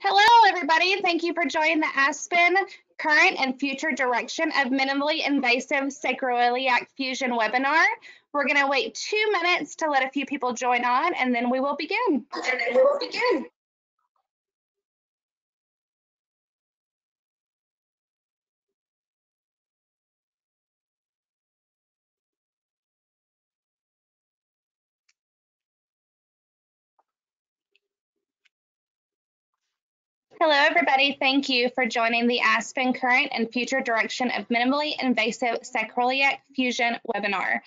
Hello, everybody. Thank you for joining the Aspen Current and Future Direction of Minimally Invasive Sacroiliac Fusion webinar. We're going to wait two minutes to let a few people join on, and then we will begin. And then we will begin. Hello, everybody. Thank you for joining the Aspen Current and Future Direction of Minimally Invasive Sacroiliac Fusion webinar.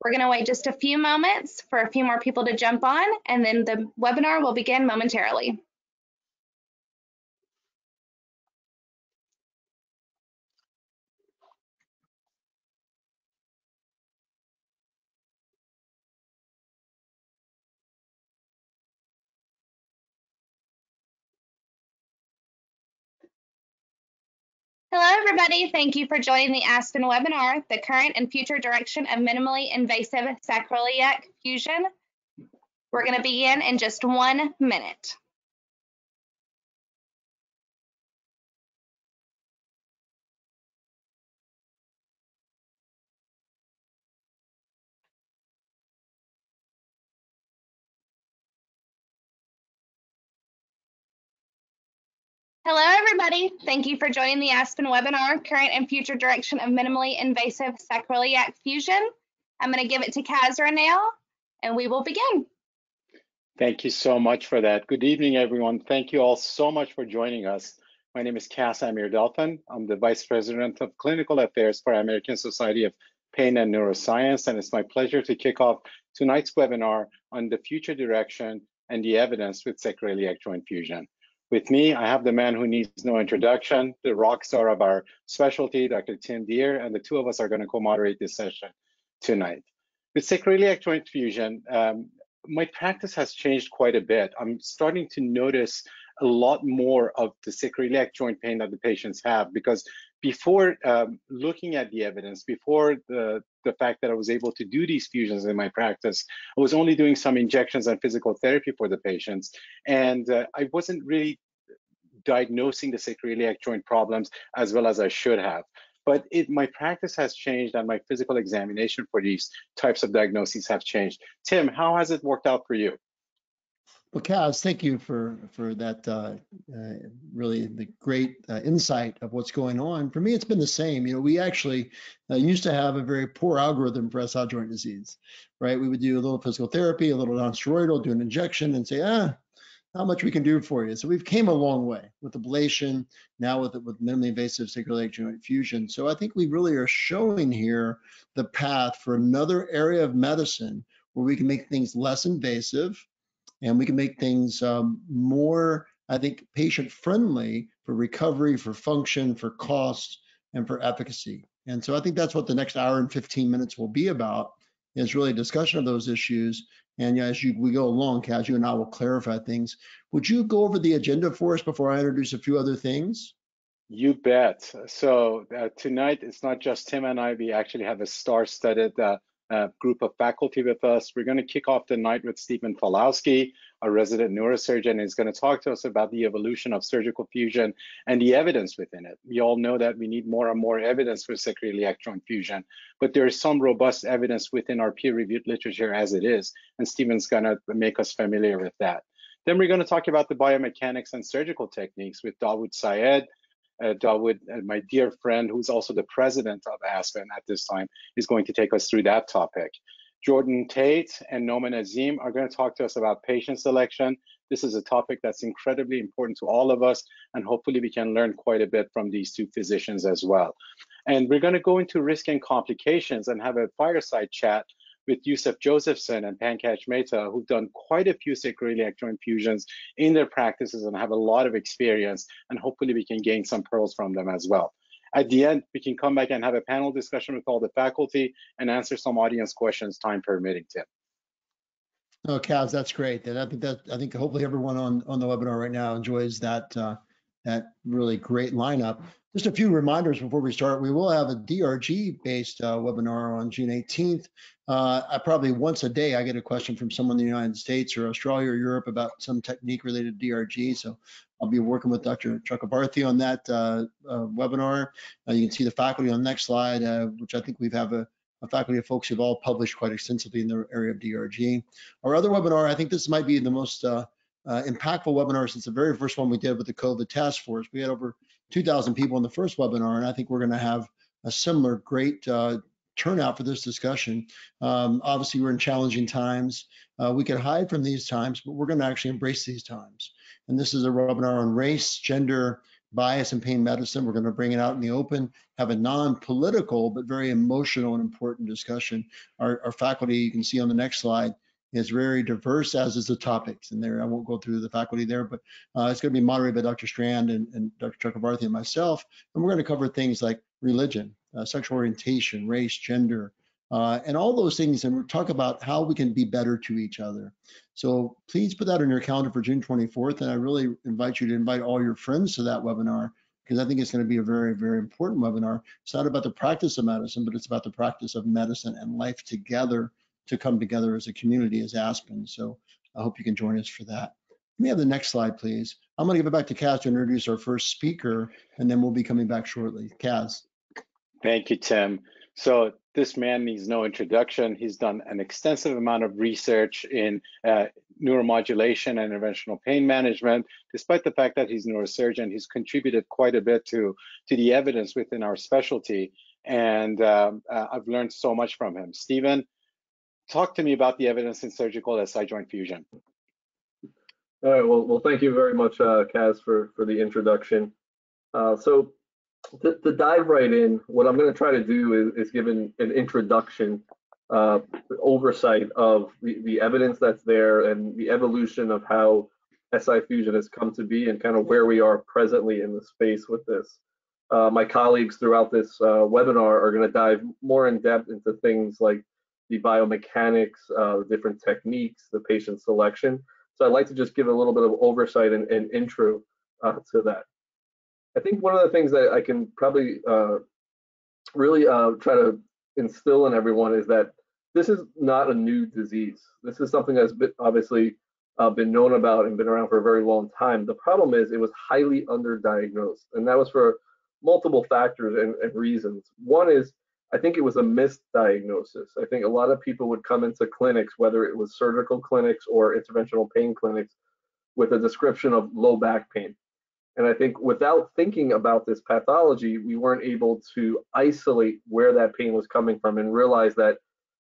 We're going to wait just a few moments for a few more people to jump on, and then the webinar will begin momentarily. Everybody. Thank you for joining the Aspen webinar, the current and future direction of minimally invasive sacroiliac fusion. We're going to begin in just one minute. Hello, everybody. Thank you for joining the Aspen webinar, Current and Future Direction of Minimally Invasive Sacroiliac Fusion. I'm going to give it to Kasra now, and we will begin. Thank you so much for that. Good evening, everyone. Thank you all so much for joining us. My name is Cass Amirdelfan. I'm the Vice President of Clinical Affairs for American Society of Pain and Neuroscience, and it's my pleasure to kick off tonight's webinar on the future direction and the evidence with sacroiliac joint fusion. With me, I have the man who needs no introduction, the rock star of our specialty, Dr. Tim Deer, and the two of us are going to co-moderate this session tonight. With sacroiliac joint fusion, um, my practice has changed quite a bit. I'm starting to notice a lot more of the sacroiliac joint pain that the patients have because before um, looking at the evidence, before the, the fact that I was able to do these fusions in my practice, I was only doing some injections and physical therapy for the patients. And uh, I wasn't really diagnosing the sacroiliac joint problems as well as I should have. But it, my practice has changed and my physical examination for these types of diagnoses have changed. Tim, how has it worked out for you? Well, Kaz, thank you for for that uh, uh, really the great uh, insight of what's going on. For me, it's been the same. You know, we actually uh, used to have a very poor algorithm for SI joint disease, right? We would do a little physical therapy, a little non-steroidal, do an injection, and say, ah, how much we can do for you. So we've came a long way with ablation, now with with minimally invasive sacroiliac joint fusion. So I think we really are showing here the path for another area of medicine where we can make things less invasive and we can make things um, more, I think, patient friendly for recovery, for function, for cost, and for efficacy. And so I think that's what the next hour and 15 minutes will be about is really a discussion of those issues. And as you, we go along, Kaz, you and I will clarify things. Would you go over the agenda for us before I introduce a few other things? You bet. So uh, tonight, it's not just Tim and I. We actually have a star-studded uh, group of faculty with us. We're going to kick off the night with Steven Falowski, a resident neurosurgeon, is going to talk to us about the evolution of surgical fusion and the evidence within it. We all know that we need more and more evidence for sacroiliac joint fusion, but there is some robust evidence within our peer-reviewed literature as it is, and Steven's going to make us familiar with that. Then we're going to talk about the biomechanics and surgical techniques with Dawood Sayed, uh, Dawood, uh, my dear friend, who's also the president of Aspen at this time, is going to take us through that topic. Jordan Tate and Nomen Azeem are going to talk to us about patient selection. This is a topic that's incredibly important to all of us, and hopefully we can learn quite a bit from these two physicians as well. And we're going to go into risk and complications and have a fireside chat with Youssef Josephson and Pankaj Mehta, who've done quite a few sacroiliac joint fusions in their practices and have a lot of experience, and hopefully we can gain some pearls from them as well. At the end, we can come back and have a panel discussion with all the faculty and answer some audience questions, time permitting, Tim. Oh, Kaz, that's great. And I think that I think hopefully everyone on on the webinar right now enjoys that uh, that really great lineup. Just a few reminders before we start. We will have a DRG-based uh, webinar on June 18th. Uh, I probably once a day I get a question from someone in the United States or Australia or Europe about some technique related to DRG. So I'll be working with Dr. Chakravarthy on that uh, uh, webinar. Uh, you can see the faculty on the next slide, uh, which I think we have a, a, faculty of folks who've all published quite extensively in the area of DRG. Our other webinar, I think this might be the most impactful webinar since the very first one we did with the COVID task force. We had over 2,000 people in the first webinar, and I think we're going to have a similar great uh, turnout for this discussion. Um, obviously, we're in challenging times. Uh, we can hide from these times, but we're going to actually embrace these times. And this is a webinar on race, gender, bias, and pain medicine. We're going to bring it out in the open, have a non-political but very emotional and important discussion. Our, our faculty, you can see on the next slide, is very diverse, as is the topics. And there, I won't go through the faculty there, but uh, it's going to be moderated by Dr. Strand and, and Dr. Chakravarthy and myself. And we're going to cover things like religion, uh, sexual orientation, race, gender, uh, and all those things. And we'll talk about how we can be better to each other. So please put that on your calendar for June 24th. And I really invite you to invite all your friends to that webinar because I think it's going to be a very, very important webinar. It's not about the practice of medicine, but it's about the practice of medicine and life together to come together as a community as Aspen. So I hope you can join us for that. Let me have the next slide, please. I'm going to give it back to Kaz to introduce our first speaker, and then we'll be coming back shortly. Kaz. Thank you, Tim. So this man needs no introduction. He's done an extensive amount of research in uh, neuromodulation and interventional pain management. Despite the fact that he's a neurosurgeon, he's contributed quite a bit to, to the evidence within our specialty. And um, uh, I've learned so much from him. Steven, talk to me about the evidence in surgical SI joint fusion. All right, well, well thank you very much, uh, Kaz, for, for the introduction. Uh, so to, to, dive right in, what I'm going to try to do is, is give an, an introduction, uh, oversight of the, the evidence that's there and the evolution of how SI fusion has come to be and kind of where we are presently in the space with this. Uh, my colleagues throughout this uh, webinar are going to dive more in depth into things like the biomechanics, uh, different techniques, the patient selection. So I'd like to just give a little bit of oversight and, and intro uh, to that. I think one of the things that I can probably uh, really uh, try to instill in everyone is that this is not a new disease. This is something that's been obviously uh, been known about and been around for a very long time. The problem is it was highly underdiagnosed, and that was for multiple factors and, and reasons. One is I think it was a misdiagnosis. I think a lot of people would come into clinics, whether it was surgical clinics or interventional pain clinics, with a description of low back pain. And I think without thinking about this pathology, we weren't able to isolate where that pain was coming from and realize that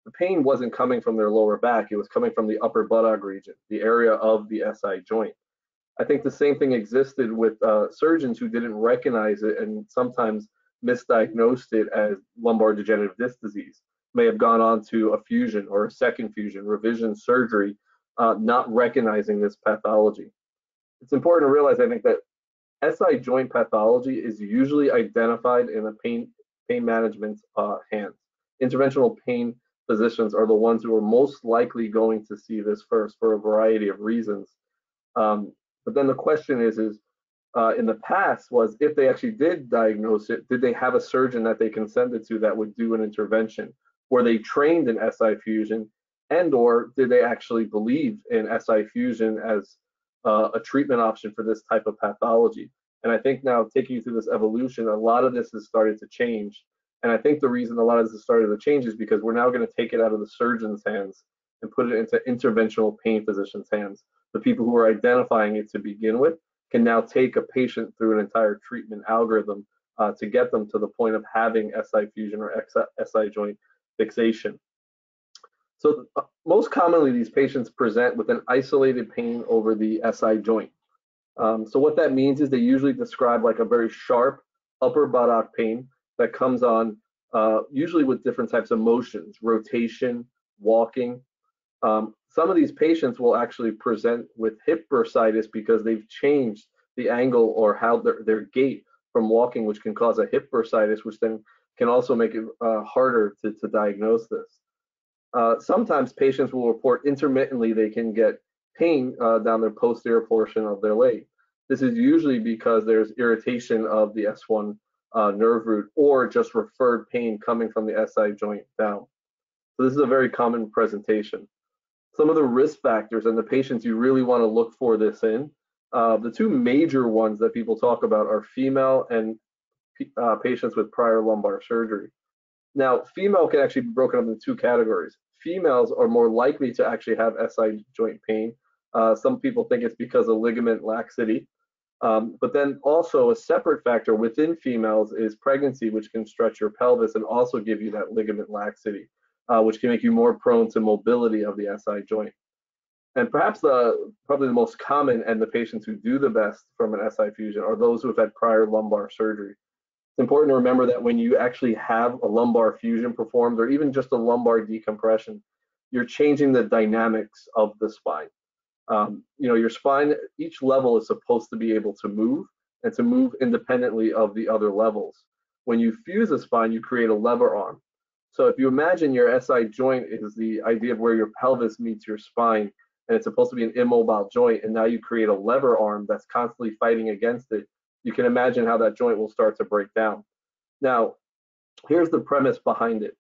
the pain wasn't coming from their lower back, it was coming from the upper buttock region, the area of the SI joint. I think the same thing existed with uh, surgeons who didn't recognize it and sometimes misdiagnosed it as lumbar degenerative disc disease, may have gone on to a fusion or a second fusion, revision surgery, uh, not recognizing this pathology. It's important to realize, I think, that SI joint pathology is usually identified in a pain pain management uh, hands. Interventional pain physicians are the ones who are most likely going to see this first for a variety of reasons. Um, but then the question is, is uh, in the past was if they actually did diagnose it, did they have a surgeon that they can send it to that would do an intervention? Were they trained in SI fusion and or did they actually believe in SI fusion as uh, a treatment option for this type of pathology? And I think now taking you through this evolution, a lot of this has started to change. And I think the reason a lot of this has started to change is because we're now going to take it out of the surgeon's hands and put it into interventional pain physicians' hands, the people who are identifying it to begin with can now take a patient through an entire treatment algorithm uh, to get them to the point of having SI fusion or SI joint fixation. So uh, most commonly, these patients present with an isolated pain over the SI joint. Um, so what that means is they usually describe like a very sharp upper buttock pain that comes on uh, usually with different types of motions, rotation, walking. Um, some of these patients will actually present with hip bursitis because they've changed the angle or how their, their gait from walking, which can cause a hip bursitis, which then can also make it uh, harder to, to diagnose this. Uh, sometimes patients will report intermittently they can get pain uh, down their posterior portion of their leg. This is usually because there's irritation of the S1 uh, nerve root or just referred pain coming from the SI joint down. So this is a very common presentation. Some of the risk factors and the patients you really want to look for this in, uh, the two major ones that people talk about are female and uh, patients with prior lumbar surgery. Now, female can actually be broken up into two categories. Females are more likely to actually have SI joint pain. Uh, some people think it's because of ligament laxity. Um, but then also a separate factor within females is pregnancy, which can stretch your pelvis and also give you that ligament laxity, uh, which can make you more prone to mobility of the SI joint. And perhaps the probably the most common and the patients who do the best from an SI fusion are those who have had prior lumbar surgery. It's important to remember that when you actually have a lumbar fusion performed or even just a lumbar decompression, you're changing the dynamics of the spine. Um, you know, your spine, each level is supposed to be able to move and to move independently of the other levels. When you fuse a spine, you create a lever arm. So if you imagine your SI joint is the idea of where your pelvis meets your spine, and it's supposed to be an immobile joint, and now you create a lever arm that's constantly fighting against it, you can imagine how that joint will start to break down. Now, here's the premise behind it.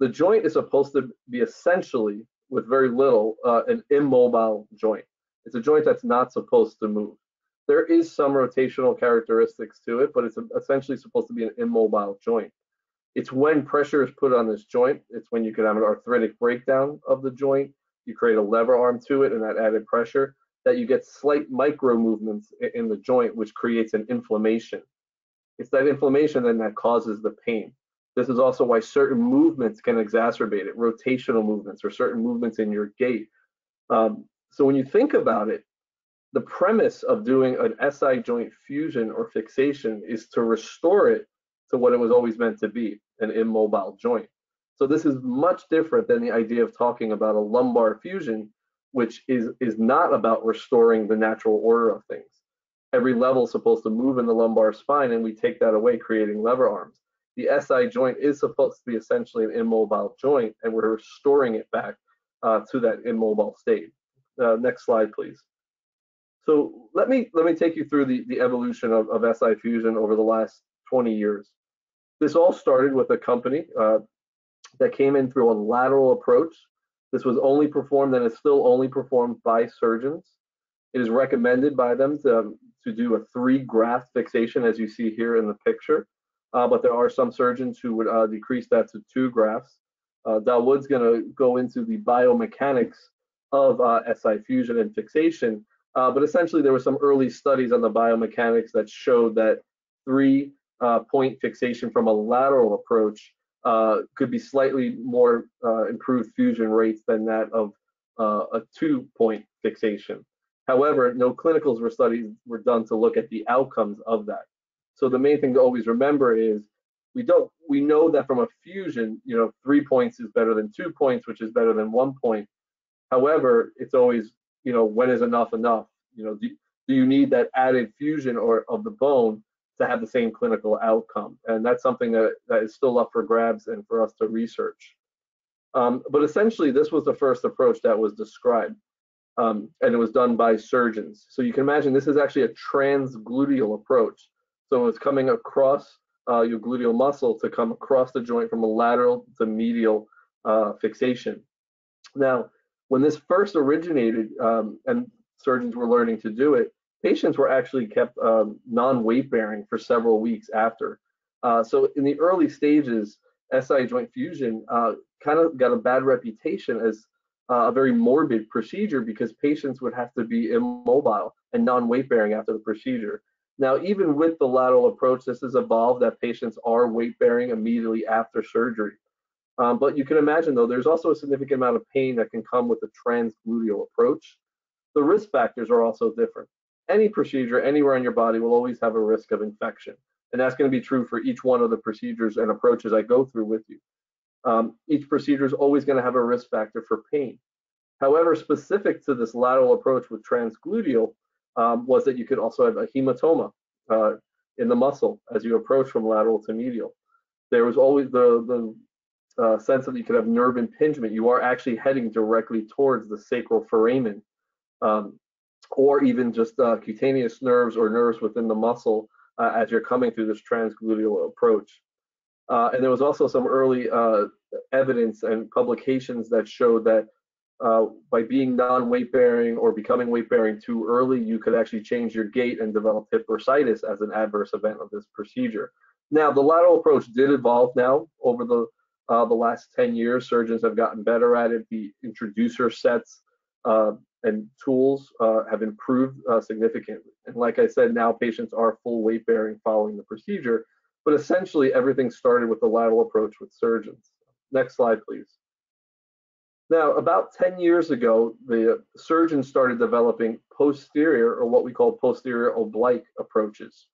The joint is supposed to be essentially, with very little, uh, an immobile joint. It's a joint that's not supposed to move. There is some rotational characteristics to it, but it's essentially supposed to be an immobile joint. It's when pressure is put on this joint, it's when you can have an arthritic breakdown of the joint, you create a lever arm to it and that added pressure, that you get slight micro movements in the joint, which creates an inflammation. It's that inflammation then that causes the pain. This is also why certain movements can exacerbate it, rotational movements or certain movements in your gait. Um, so when you think about it, the premise of doing an SI joint fusion or fixation is to restore it to what it was always meant to be, an immobile joint. So this is much different than the idea of talking about a lumbar fusion, which is, is not about restoring the natural order of things. Every level is supposed to move in the lumbar spine, and we take that away, creating lever arms. The SI joint is supposed to be essentially an immobile joint, and we're restoring it back uh, to that immobile state. Uh, next slide, please. So let me let me take you through the, the evolution of, of SI fusion over the last 20 years. This all started with a company uh, that came in through a lateral approach. This was only performed and is still only performed by surgeons. It is recommended by them to, to do a three graft fixation as you see here in the picture. Uh, but there are some surgeons who would uh, decrease that to two grafts. Uh, going to go into the biomechanics of uh, SI fusion and fixation, uh, but essentially there were some early studies on the biomechanics that showed that three uh, point fixation from a lateral approach uh, could be slightly more uh, improved fusion rates than that of uh, a two-point fixation. However, no clinicals were studies were done to look at the outcomes of that. So the main thing to always remember is we don't we know that from a fusion, you know, three points is better than two points, which is better than one point. However, it's always you know when is enough enough? You know, do, do you need that added fusion or of the bone to have the same clinical outcome. And that's something that, that is still up for grabs and for us to research. Um, but essentially, this was the first approach that was described, um, and it was done by surgeons. So you can imagine this is actually a transgluteal approach. So it's coming across uh, your gluteal muscle to come across the joint from a lateral to medial uh, fixation. Now, when this first originated um, and surgeons were learning to do it, patients were actually kept um, non-weight bearing for several weeks after. Uh, so in the early stages, SI joint fusion uh, kind of got a bad reputation as uh, a very morbid procedure because patients would have to be immobile and non-weight bearing after the procedure. Now, even with the lateral approach, this has evolved that patients are weight bearing immediately after surgery. Um, but you can imagine though, there's also a significant amount of pain that can come with the transgluteal approach. The risk factors are also different any procedure anywhere in your body will always have a risk of infection. And that's going to be true for each one of the procedures and approaches I go through with you. Um, each procedure is always going to have a risk factor for pain. However, specific to this lateral approach with transgluteal um, was that you could also have a hematoma uh, in the muscle as you approach from lateral to medial. There was always the, the uh, sense that you could have nerve impingement. You are actually heading directly towards the sacral foramen. Um, or even just uh, cutaneous nerves or nerves within the muscle uh, as you're coming through this transgluteal approach. Uh, and there was also some early uh, evidence and publications that showed that uh, by being non-weight bearing or becoming weight bearing too early, you could actually change your gait and develop hip bursitis as an adverse event of this procedure. Now, the lateral approach did evolve now over the uh, the last 10 years. Surgeons have gotten better at it. The introducer sets uh, and tools uh, have improved uh, significantly. And like I said, now patients are full weight bearing following the procedure. But essentially, everything started with the lateral approach with surgeons. Next slide, please. Now, about 10 years ago, the surgeons started developing posterior, or what we call posterior oblique approaches.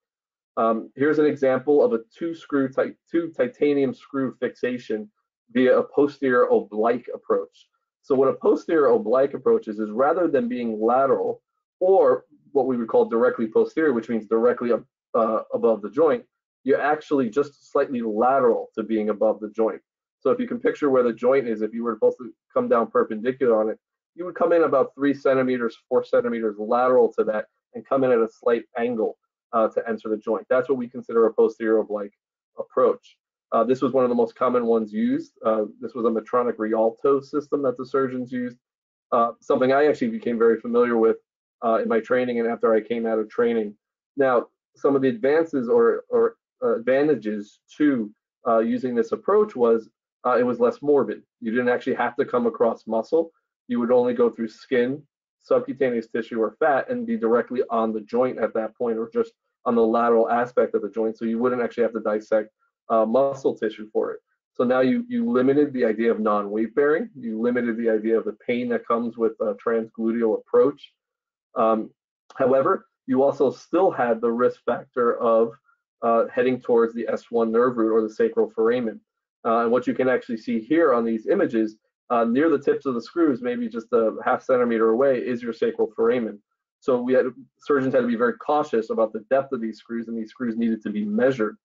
Um, here's an example of a two screw, two titanium screw fixation via a posterior oblique approach. So what a posterior oblique approach is, is rather than being lateral or what we would call directly posterior, which means directly uh, above the joint, you're actually just slightly lateral to being above the joint. So if you can picture where the joint is, if you were supposed to come down perpendicular on it, you would come in about three centimeters, four centimeters lateral to that and come in at a slight angle uh, to enter the joint. That's what we consider a posterior oblique approach. Uh, this was one of the most common ones used. Uh, this was a Medtronic Rialto system that the surgeons used, uh, something I actually became very familiar with uh, in my training and after I came out of training. Now, some of the advances or, or advantages to uh, using this approach was uh, it was less morbid. You didn't actually have to come across muscle. You would only go through skin, subcutaneous tissue, or fat and be directly on the joint at that point or just on the lateral aspect of the joint. So you wouldn't actually have to dissect uh, muscle tissue for it. So now you, you limited the idea of non-weight bearing. You limited the idea of the pain that comes with a transgluteal approach. Um, however, you also still had the risk factor of uh, heading towards the S1 nerve root or the sacral foramen. Uh, and what you can actually see here on these images, uh, near the tips of the screws, maybe just a half centimeter away, is your sacral foramen. So we had surgeons had to be very cautious about the depth of these screws, and these screws needed to be measured.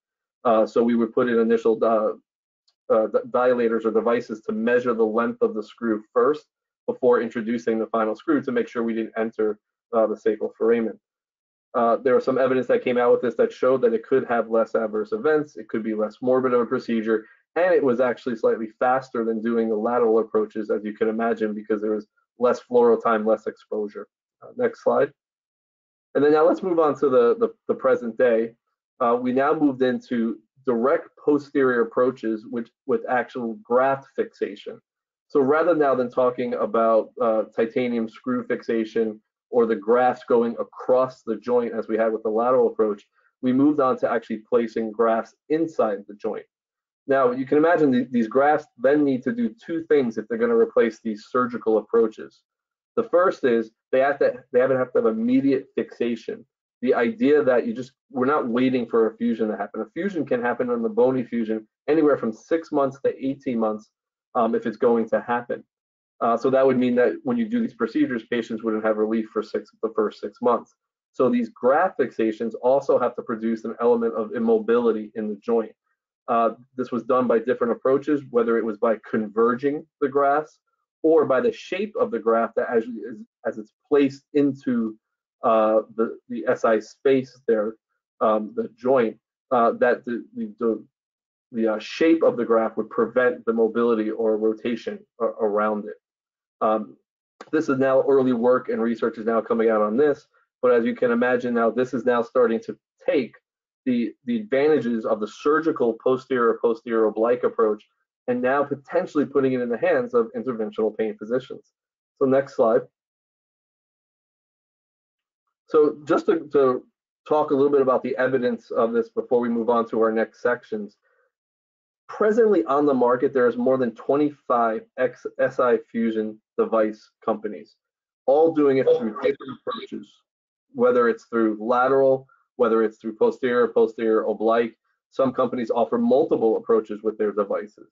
Uh, so we would put in initial uh, uh, dilators or devices to measure the length of the screw first before introducing the final screw to make sure we didn't enter the sacral foramen. There was some evidence that came out with this that showed that it could have less adverse events, it could be less morbid of a procedure, and it was actually slightly faster than doing the lateral approaches, as you can imagine, because there was less fluoro time, less exposure. Uh, next slide. And then now let's move on to the, the, the present day. Uh, we now moved into direct posterior approaches which, with actual graft fixation. So rather now than talking about uh, titanium screw fixation or the grafts going across the joint as we had with the lateral approach, we moved on to actually placing grafts inside the joint. Now, you can imagine the, these grafts then need to do two things if they're going to replace these surgical approaches. The first is they have to they have, to have immediate fixation. The idea that you just we're not waiting for a fusion to happen. A fusion can happen on the bony fusion anywhere from six months to 18 months um, if it's going to happen. Uh, so that would mean that when you do these procedures, patients wouldn't have relief for six the first six months. So these graft fixations also have to produce an element of immobility in the joint. Uh, this was done by different approaches, whether it was by converging the grafts or by the shape of the graft that as, as it's placed into uh, the, the SI space there, um, the joint, uh, that the, the, the uh, shape of the graph would prevent the mobility or rotation around it. Um, this is now early work and research is now coming out on this, but as you can imagine now, this is now starting to take the, the advantages of the surgical posterior posterior oblique approach and now potentially putting it in the hands of interventional pain physicians. So next slide. So just to, to talk a little bit about the evidence of this before we move on to our next sections, presently on the market, there's more than 25 X SI fusion device companies, all doing it through different approaches, whether it's through lateral, whether it's through posterior, posterior, oblique. Some companies offer multiple approaches with their devices.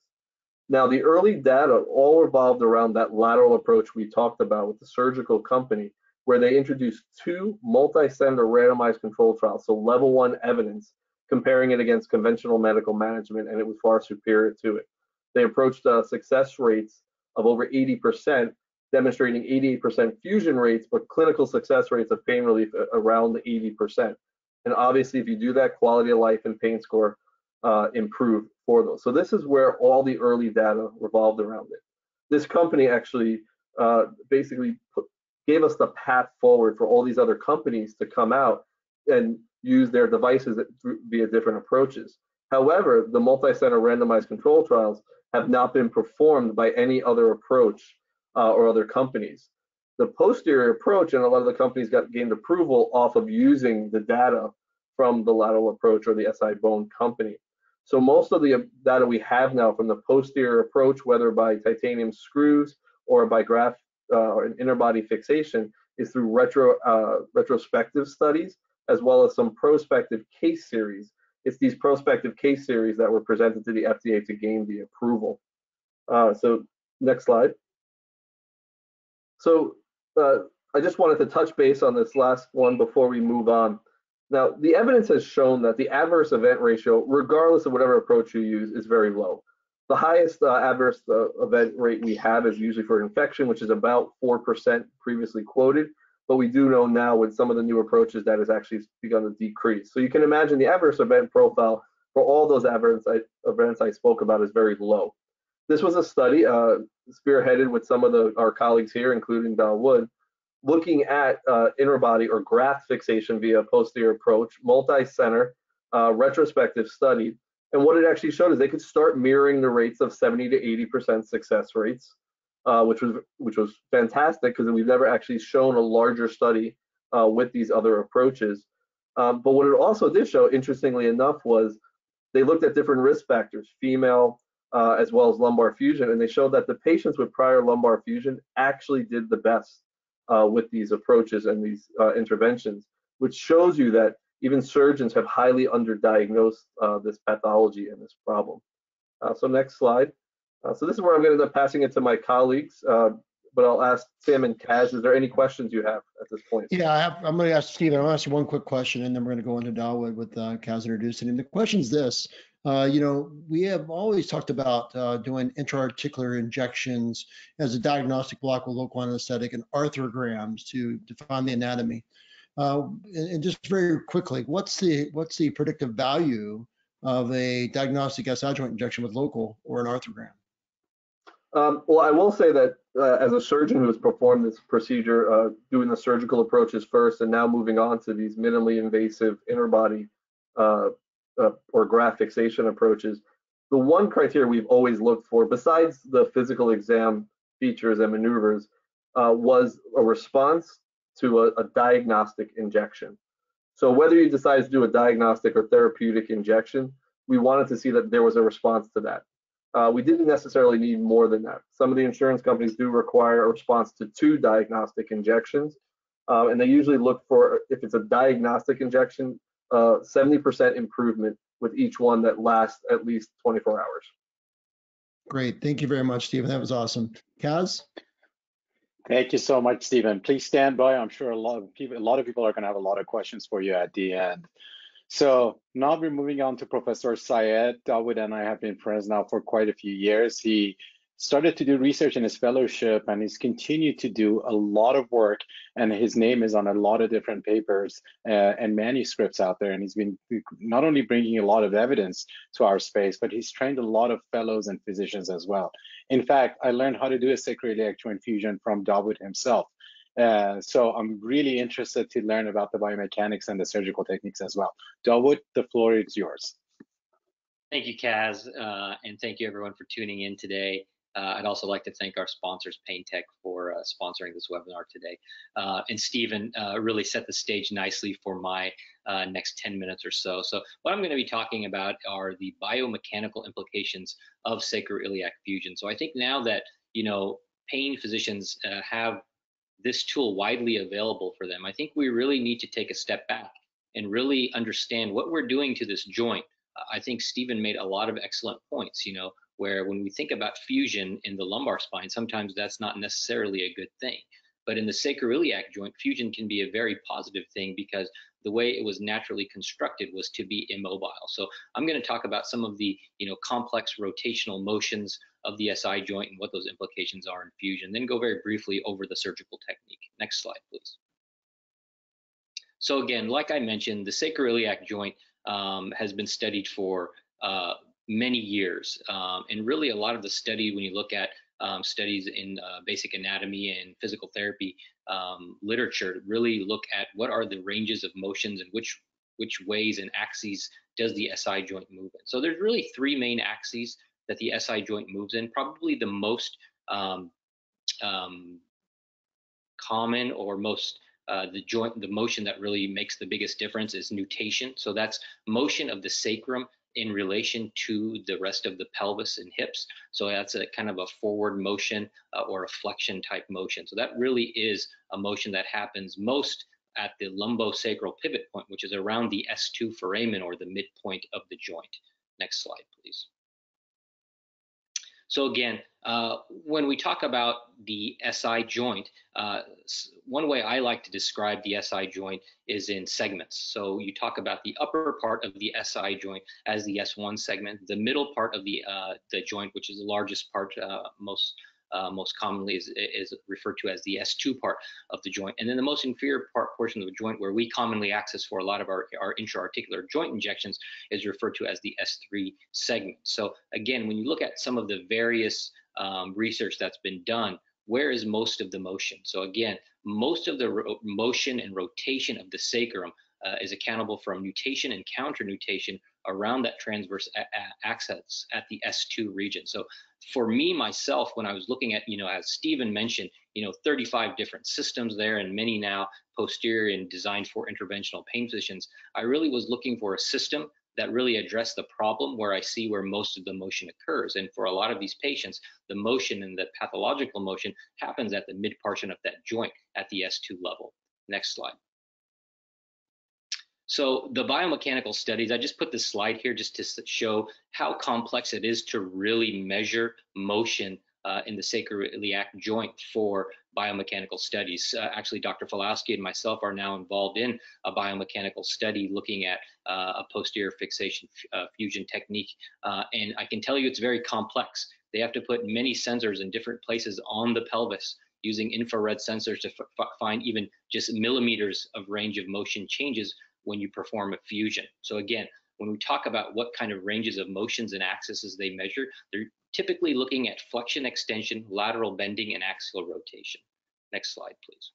Now, the early data all revolved around that lateral approach we talked about with the surgical company, where they introduced two multi-center randomized control trials, so level one evidence comparing it against conventional medical management, and it was far superior to it. They approached uh, success rates of over 80%, demonstrating 88% fusion rates, but clinical success rates of pain relief around 80%. And obviously, if you do that, quality of life and pain score uh, improve for those. So this is where all the early data revolved around it. This company actually uh, basically put, gave us the path forward for all these other companies to come out and use their devices via different approaches. However, the multi-center randomized control trials have not been performed by any other approach uh, or other companies. The posterior approach and a lot of the companies got gained approval off of using the data from the lateral approach or the SI bone company. So most of the data we have now from the posterior approach, whether by titanium screws or by graft or an interbody fixation, is through retro uh, retrospective studies as well as some prospective case series. It's these prospective case series that were presented to the FDA to gain the approval. Uh, so next slide. So uh, I just wanted to touch base on this last one before we move on. Now, the evidence has shown that the adverse event ratio, regardless of whatever approach you use, is very low. The highest uh, adverse uh, event rate we have is usually for infection, which is about 4% previously quoted. But we do know now with some of the new approaches that has actually begun to decrease. So you can imagine the adverse event profile for all those adverse events I spoke about is very low. This was a study uh, spearheaded with some of the, our colleagues here, including Dawood, looking at uh, interbody or graft fixation via posterior approach, multi-center, uh, retrospective study. And what it actually showed is they could start mirroring the rates of 70 to 80% success rates, uh, which was which was fantastic because we've never actually shown a larger study uh, with these other approaches. Um, but what it also did show, interestingly enough, was they looked at different risk factors, female uh, as well as lumbar fusion, and they showed that the patients with prior lumbar fusion actually did the best uh, with these approaches and these uh, interventions, which shows you that even surgeons have highly underdiagnosed uh, this pathology and this problem. Uh, so next slide. Uh, so this is where I'm going to end up passing it to my colleagues, uh, but I'll ask Tim and Kaz, is there any questions you have at this point? Yeah, I am going to ask Steven, I'm going to ask you one quick question, and then we're going to go into Dawood with Kaz introducing him. The question is this, uh, you know, we have always talked about uh, doing intra-articular injections as a diagnostic block with local anesthetic and arthrograms to define the anatomy. Uh, and, just very quickly, what's the what's the predictive value of a diagnostic SI joint injection with local or an arthrogram? Um, well, I will say that uh, as a surgeon who has performed this procedure, uh, doing the surgical approaches first, and now moving on to these minimally invasive interbody uh, uh, or graft fixation approaches, the one criteria we've always looked for, besides the physical exam features and maneuvers, uh, was a response to a, a, diagnostic injection. So whether you decide to do a diagnostic or therapeutic injection, we wanted to see that there was a response to that. Uh, we didn't necessarily need more than that. Some of the insurance companies do require a response to two diagnostic injections, uh, and they usually look for, if it's a diagnostic injection, 70% uh, improvement with each one that lasts at least 24 hours. Great. Thank you very much, Steven. That was awesome. Kaz? Thank you so much, Steven. Please stand by. I'm sure a lot of people, a lot of people are going to have a lot of questions for you at the end. So now we're moving on to Professor Sayed. Dawood and I have been friends now for quite a few years. He started to do research in his fellowship and he's continued to do a lot of work and his name is on a lot of different papers uh, and manuscripts out there and he's been not only bringing a lot of evidence to our space but he's trained a lot of fellows and physicians as well in fact i learned how to do a sacroiliac joint fusion from Dawood himself uh, so I'm really interested to learn about the biomechanics and the surgical techniques as well. Dawood, the floor is yours. Thank you, Kaz, uh, and thank you everyone for tuning in today. Uh, I'd also like to thank our sponsors, PainTEQ, for uh, sponsoring this webinar today. Uh, and Steven uh, really set the stage nicely for my uh, next 10 minutes or so. So what I'm going to be talking about are the biomechanical implications of sacroiliac fusion. So I think now that, you know, pain physicians uh, have this tool widely available for them, I think we really need to take a step back and really understand what we're doing to this joint. I think Steven made a lot of excellent points. You know, where when we think about fusion in the lumbar spine, sometimes that's not necessarily a good thing. But in the sacroiliac joint, fusion can be a very positive thing because the way it was naturally constructed was to be immobile. So I'm going to talk about some of the you know complex rotational motions of the SI joint and what those implications are in fusion, then go very briefly over the surgical technique. Next slide, please. So again, like I mentioned, the sacroiliac joint um, has been studied for uh, many years. Um, and really a lot of the study, when you look at um, studies in uh, basic anatomy and physical therapy um, literature, really look at what are the ranges of motions and which which ways and axes does the SI joint move in. So there's really three main axes that the SI joint moves in. Probably the most um, um, common or most uh, the joint, the motion that really makes the biggest difference is nutation. So that's motion of the sacrum in relation to the rest of the pelvis and hips. So that's a kind of a forward motion uh, or a flexion type motion. So that really is a motion that happens most at the lumbosacral pivot point, which is around the S2 foramen or the midpoint of the joint. Next slide, please. So again, uh, when we talk about the SI joint, uh, one way I like to describe the SI joint is in segments. So you talk about the upper part of the SI joint as the S1 segment, the middle part of the uh, the joint, which is the largest part, uh, most uh, most commonly is, is referred to as the S2 part of the joint. And then the most inferior part portion of the joint where we commonly access for a lot of our, our intra-articular joint injections is referred to as the S3 segment. So again, when you look at some of the various um, research that's been done, where is most of the motion? So again, most of the motion and rotation of the sacrum uh, is accountable from nutation and counter nutation around that transverse axis at the S2 region. So for me myself, when I was looking at, you know, as Steven mentioned, you know, 35 different systems there and many now posterior and designed for interventional pain physicians, I really was looking for a system that really addressed the problem where I see where most of the motion occurs. And for a lot of these patients, the motion and the pathological motion happens at the mid portion of that joint at the S2 level. Next slide. So the biomechanical studies, I just put this slide here just to show how complex it is to really measure motion uh, in the sacroiliac joint for biomechanical studies. Uh, actually, Dr. Falowski and myself are now involved in a biomechanical study looking at uh, a posterior fixation uh, fusion technique. Uh, and I can tell you it's very complex. They have to put many sensors in different places on the pelvis using infrared sensors to find even just millimeters of range of motion changes when you perform a fusion. So again, when we talk about what kind of ranges of motions and axes they measure, they're typically looking at flexion extension, lateral bending, and axial rotation. Next slide, please.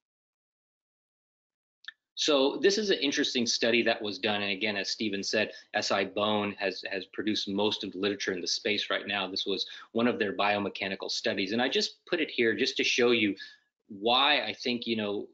So this is an interesting study that was done, and again, as Steven said, SI Bone has has produced most of the literature in the space right now. This was one of their biomechanical studies, and I just put it here just to show you why I think you know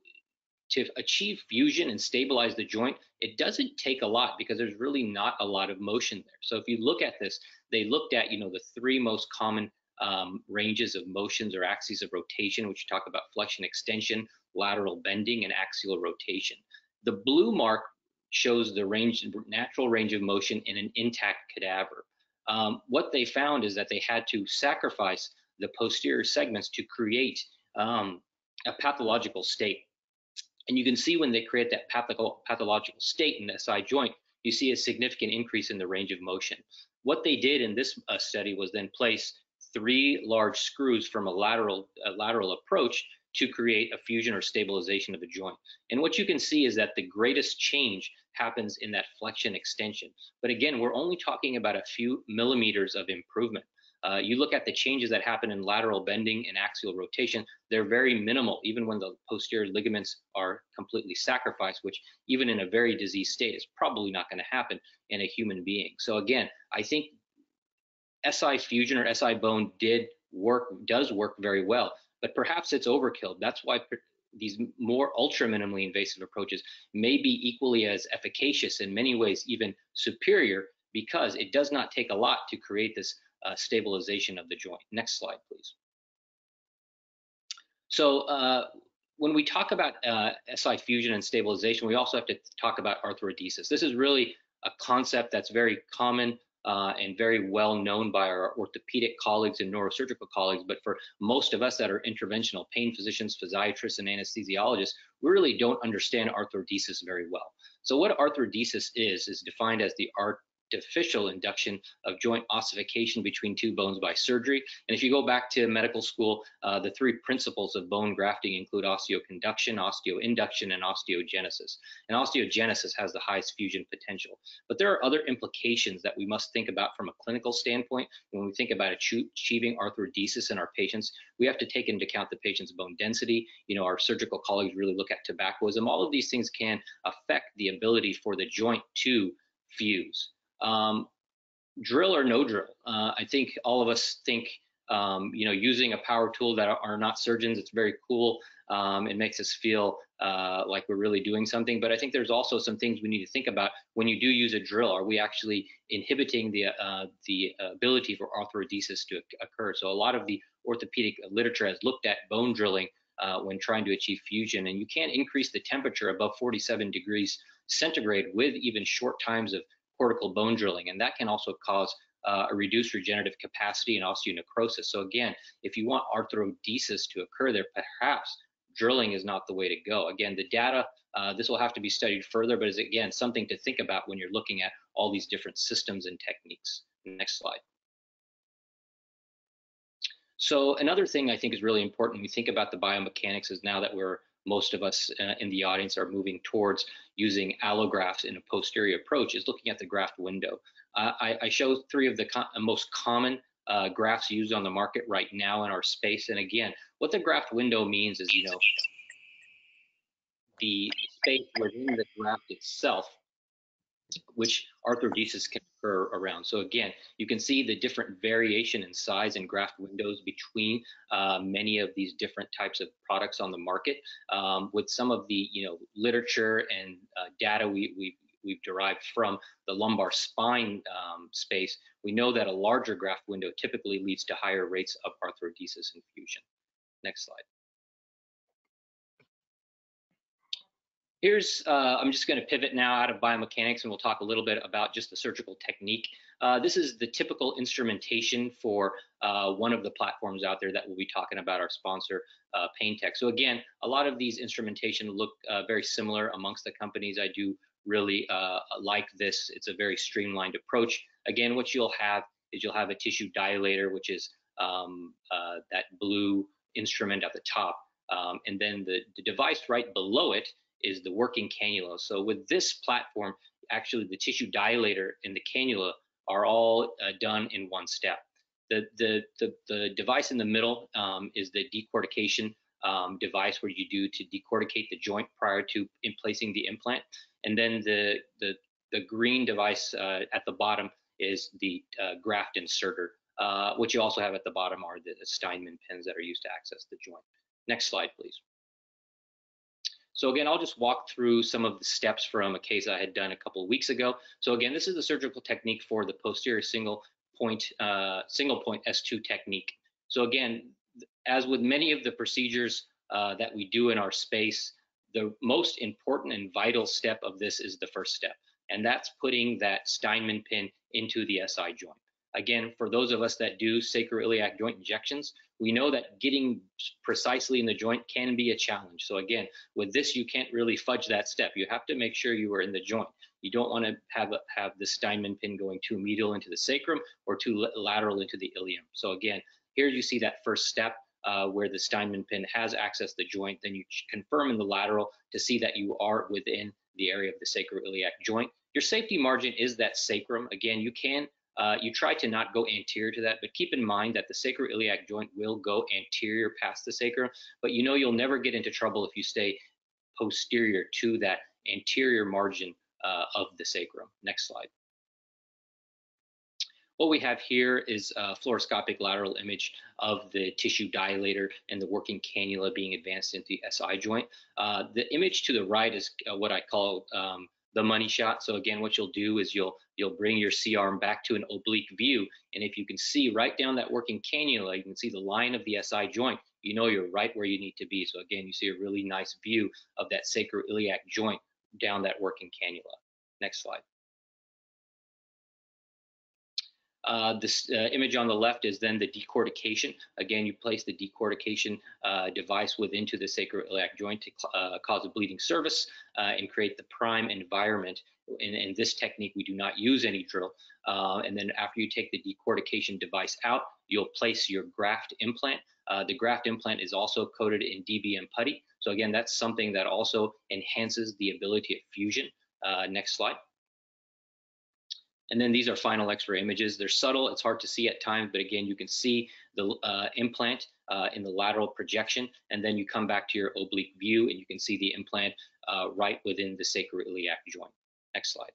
to achieve fusion and stabilize the joint, it doesn't take a lot because there's really not a lot of motion there. So if you look at this, they looked at, you know, the three most common um, ranges of motions or axes of rotation, which talk about flexion extension, lateral bending, and axial rotation. The blue mark shows the range, natural range of motion in an intact cadaver. Um, what they found is that they had to sacrifice the posterior segments to create um, a pathological state. And you can see when they create that pathological state in the SI joint, you see a significant increase in the range of motion. What they did in this uh, study was then place three large screws from a lateral, a lateral approach to create a fusion or stabilization of a joint. And what you can see is that the greatest change happens in that flexion extension. But again, we're only talking about a few millimeters of improvement. Uh, you look at the changes that happen in lateral bending and axial rotation, they're very minimal, even when the posterior ligaments are completely sacrificed, which even in a very diseased state is probably not going to happen in a human being. So again, I think SI fusion or SI bone did work, does work very well, but perhaps it's overkill. That's why these more ultra minimally invasive approaches may be equally as efficacious in many ways, even superior, because it does not take a lot to create this uh, stabilization of the joint. Next slide, please. So uh, when we talk about uh, SI fusion and stabilization, we also have to talk about arthrodesis. This is really a concept that's very common uh, and very well known by our orthopedic colleagues and neurosurgical colleagues. But for most of us that are interventional pain physicians, physiatrists, and anesthesiologists, we really don't understand arthrodesis very well. So what arthrodesis is, is defined as the art artificial induction of joint ossification between two bones by surgery. And if you go back to medical school, uh, the three principles of bone grafting include osteoconduction, osteoinduction, and osteogenesis. And osteogenesis has the highest fusion potential. But there are other implications that we must think about from a clinical standpoint. When we think about achieving arthrodesis in our patients, we have to take into account the patient's bone density. You know, our surgical colleagues really look at tobaccoism. All of these things can affect the ability for the joint to fuse. Um, drill or no drill. Uh, I think all of us think, um, you know, using a power tool that are, not surgeons, it's very cool. Um, it makes us feel uh, like we're really doing something. But I think there's also some things we need to think about when you do use a drill. Are we actually inhibiting the uh, the ability for arthrodesis to occur? So a lot of the orthopedic literature has looked at bone drilling uh, when trying to achieve fusion, and you can't increase the temperature above 47 degrees centigrade with even short times of cortical bone drilling, and that can also cause uh, a reduced regenerative capacity and osteonecrosis. So again, if you want arthrodesis to occur there, perhaps drilling is not the way to go. Again, the data, uh, this will have to be studied further, but is again something to think about when you're looking at all these different systems and techniques. Next slide. So another thing I think is really important when we think about the biomechanics is now that we're most of us uh, in the audience are moving towards using allografts in a posterior approach is looking at the graft window. Uh, I, I, show three of the co most common uh, grafts used on the market right now in our space. And again, what the graft window means is, you know, the space within the graft itself, which arthrodesis can occur around. So again, you can see the different variation in size and graft windows between uh, many of these different types of products on the market. Um, with some of the, you know, literature and uh, data we, we we've derived from the lumbar spine um, space, we know that a larger graft window typically leads to higher rates of arthrodesis and fusion. Next slide. Here's, uh, I'm just going to pivot now out of biomechanics and we'll talk a little bit about just the surgical technique. Uh, this is the typical instrumentation for uh, one of the platforms out there that we'll be talking about, our sponsor, uh, PainTEQ. So again, a lot of these instrumentation look uh, very similar amongst the companies. I do really uh, like this. It's a very streamlined approach. Again, what you'll have is you'll have a tissue dilator, which is um, uh, that blue instrument at the top. Um, and then the, the device right below it is the working cannula. So with this platform, actually the tissue dilator and the cannula are all uh, done in one step. The, the, the, the, device in the middle um, is the decortication um, device where you do to decorticate the joint prior to in placing the implant. And then the, the, the green device uh, at the bottom is the uh, graft inserter. Uh, what you also have at the bottom are the, Steinmann pins that are used to access the joint. Next slide, please. So again, I'll just walk through some of the steps from a case I had done a couple of weeks ago. So again, this is the surgical technique for the posterior single point, uh, single point S2 technique. So again, as with many of the procedures uh, that we do in our space, the most important and vital step of this is the first step, and that's putting that Steinmann pin into the SI joint. Again, for those of us that do sacroiliac joint injections, we know that getting precisely in the joint can be a challenge. So again, with this, you can't really fudge that step. You have to make sure you are in the joint. You don't want to have a, have the Steinmann pin going too medial into the sacrum or too lateral into the ilium. So again, here you see that first step uh, where the Steinmann pin has accessed the joint, then you confirm in the lateral to see that you are within the area of the sacroiliac joint. Your safety margin is that sacrum. Again, you can, uh, you try to not go anterior to that, but keep in mind that the sacroiliac joint will go anterior past the sacrum, but you know you'll never get into trouble if you stay posterior to that anterior margin uh, of the sacrum. Next slide. What we have here is a fluoroscopic lateral image of the tissue dilator and the working cannula being advanced into the SI joint. Uh, the image to the right is uh, what I call um, the money shot. So again, what you'll do is you'll you'll bring your C arm back to an oblique view, and if you can see right down that working cannula, you can see the line of the SI joint. You know you're right where you need to be. So again, you see a really nice view of that sacroiliac joint down that working cannula. Next slide. Uh, this uh, image on the left is then the decortication. Again, you place the decortication uh, device within to the sacroiliac joint to uh, cause a bleeding service uh, and create the prime environment. In, in, this technique, we do not use any drill. Uh, and then after you take the decortication device out, you'll place your graft implant. the graft implant is also coated in DBM putty. So again, that's something that also enhances the ability of fusion. next slide. And then these are final X-ray images. They're subtle, it's hard to see at times, but again, you can see the uh, implant uh, in the lateral projection, and then you come back to your oblique view and you can see the implant uh, right within the sacroiliac joint. Next slide.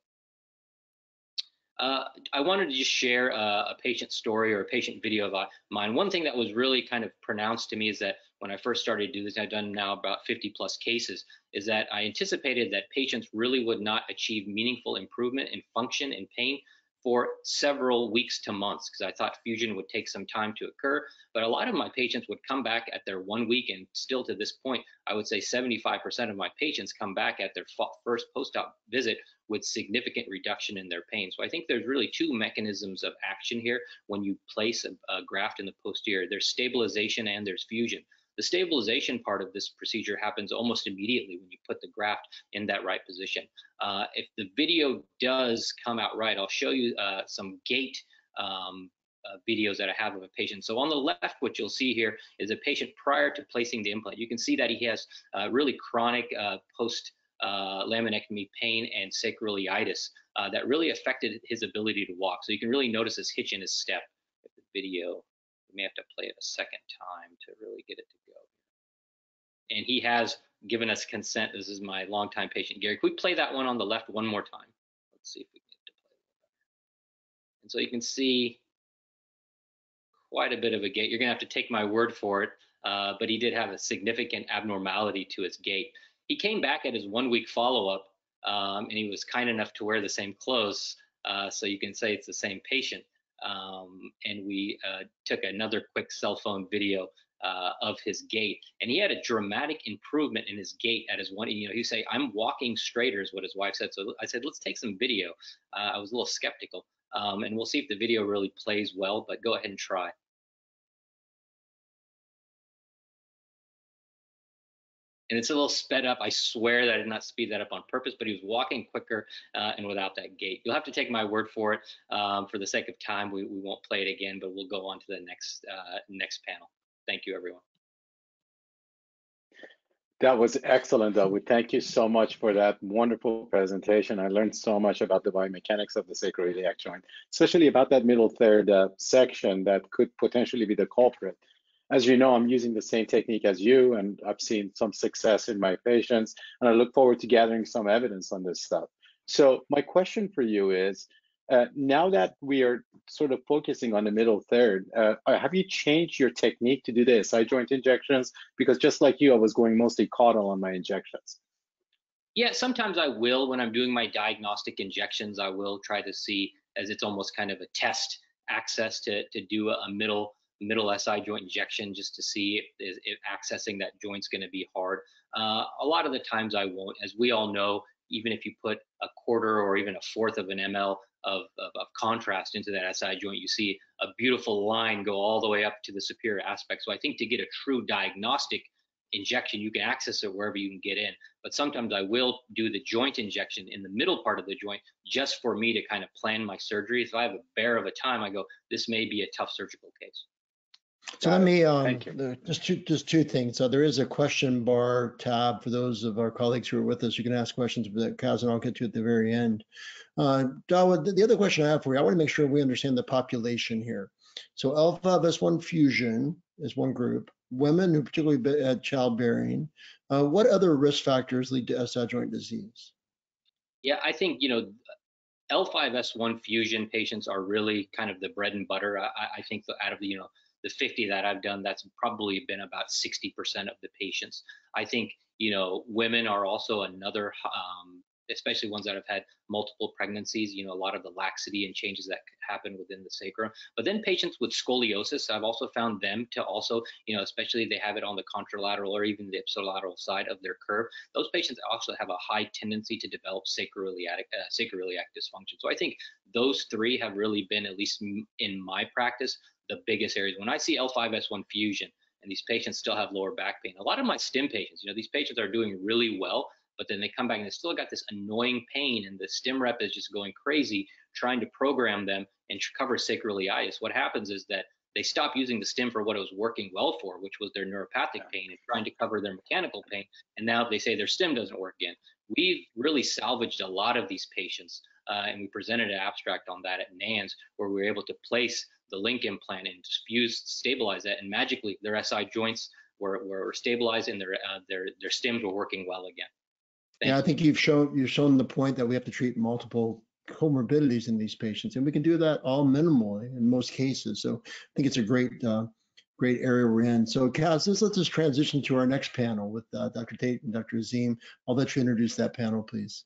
Uh, I wanted to just share a patient story or a patient video of mine. One thing that was really kind of pronounced to me is that when I first started to do this, I've done now about 50 plus cases, is that I anticipated that patients really would not achieve meaningful improvement in function and pain for several weeks to months because I thought fusion would take some time to occur. But a lot of my patients would come back at their one week, and still to this point, I would say 75% of my patients come back at their first post-op visit with significant reduction in their pain. So I think there's really two mechanisms of action here when you place a, a graft in the posterior. There's stabilization and there's fusion. The stabilization part of this procedure happens almost immediately when you put the graft in that right position. Uh, if the video does come out right, I'll show you uh, some gait um, uh, videos that I have of a patient. So on the left, what you'll see here is a patient prior to placing the implant. You can see that he has uh, really chronic uh, post uh, laminectomy pain and sacroiliitis that really affected his ability to walk. So you can really notice this hitch in his step. If the video You may have to play it a second time to really get it to go. And he has given us consent. This is my longtime patient, Gary. Can we play that one on the left one more time? Let's see if we can get to play it. And so you can see quite a bit of a gait. You're gonna have to take my word for it, uh, but he did have a significant abnormality to his gait. He came back at his one week follow-up um, and he was kind enough to wear the same clothes. Uh, so you can say it's the same patient um, and we uh, took another quick cell phone video uh, of his gait, and he had a dramatic improvement in his gait at his one. You know, he say, "I'm walking straighter," is what his wife said. So I said, "Let's take some video." Uh, I was a little skeptical, um, and we'll see if the video really plays well. But go ahead and try. And it's a little sped up. I swear that I did not speed that up on purpose, but he was walking quicker uh, and without that gait. You'll have to take my word for it. Um, for the sake of time, we, we won't play it again, but we'll go on to the next uh, next panel. Thank you, everyone. That was excellent, though. We thank you so much for that wonderful presentation. I learned so much about the biomechanics of the sacroiliac joint, especially about that middle third uh, section that could potentially be the culprit as you know, I'm using the same technique as you, and I've seen some success in my patients, and I look forward to gathering some evidence on this stuff. So my question for you is, uh, now that we are sort of focusing on the middle third, uh, have you changed your technique to do the SI joint injections? Because just like you, I was going mostly caudal on my injections. Yeah, sometimes I will when I'm doing my diagnostic injections. I will try to see, as it's almost kind of a test access to to do a middle middle SI joint injection just to see if, if accessing that joint's going to be hard. Uh, a lot of the times I won't. As we all know, even if you put a quarter or even a fourth of an ml of, of, of, contrast into that SI joint, you see a beautiful line go all the way up to the superior aspect. So I think to get a true diagnostic injection, you can access it wherever you can get in. But sometimes I will do the joint injection in the middle part of the joint just for me to kind of plan my surgery. If I have a bear of a time, I go, this may be a tough surgical case. So let me, um, just two, just two things. So there is a question bar tab for those of our colleagues who are with us. You can ask questions, but Kaz and I'll get to at the very end. Uh, Dawa, the other question I have for you, I want to make sure we understand the population here. So L5S1 fusion is one group. Women who particularly had childbearing. Uh, what other risk factors lead to SI joint disease? Yeah, I think, you know, L5S1 fusion patients are really kind of the bread and butter. I, I think out of the, you know, the 50 that I've done, that's probably been about 60% of the patients. I think, you know, women are also another um, especially ones that have had multiple pregnancies, you know, a lot of the laxity and changes that could happen within the sacrum. But then patients with scoliosis, I've also found them to also, you know, especially they have it on the contralateral or even the ipsilateral side of their curve. Those patients also have a high tendency to develop sacroiliac, uh, sacroiliac dysfunction. So I think those three have really been, at least in my practice, the biggest areas. When I see L5S1 fusion, and these patients still have lower back pain. A lot of my stim patients, you know, these patients are doing really well, but then they come back and they still got this annoying pain and the stim rep is just going crazy trying to program them and cover sacroiliitis. What happens is that they stop using the stim for what it was working well for, which was their neuropathic pain and trying to cover their mechanical pain. And now they say their stim doesn't work again. We've really salvaged a lot of these patients, uh, and we presented an abstract on that at NANS where we were able to place the LinQ implant and fuse, stabilize it, and magically their SI joints were, were stabilized and their, uh, their, their stims were working well again. Thank yeah, I think you've shown you've shown the point that we have to treat multiple comorbidities in these patients, and we can do that all minimally in most cases. So I think it's a great uh, great area we're in. So Kaz, let's, let's just transition to our next panel with uh, Dr. Tate and Dr. Azeem. I'll let you introduce that panel, please.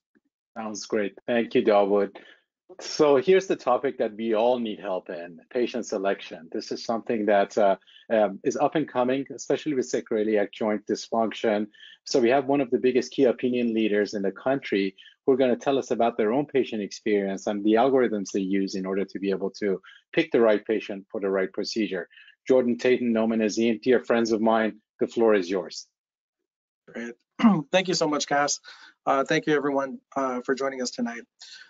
Sounds great. Thank you, Dawood. So here's the topic that we all need help in, patient selection. This is something that uh, um, is up and coming, especially with sacroiliac joint dysfunction. So we have one of the biggest key opinion leaders in the country who are going to tell us about their own patient experience and the algorithms they use in order to be able to pick the right patient for the right procedure. Jordan and Nomen Azeem, dear friends of mine, the floor is yours. Great. Thank you so much, Kaz. Uh, thank you, everyone, uh, for joining us tonight.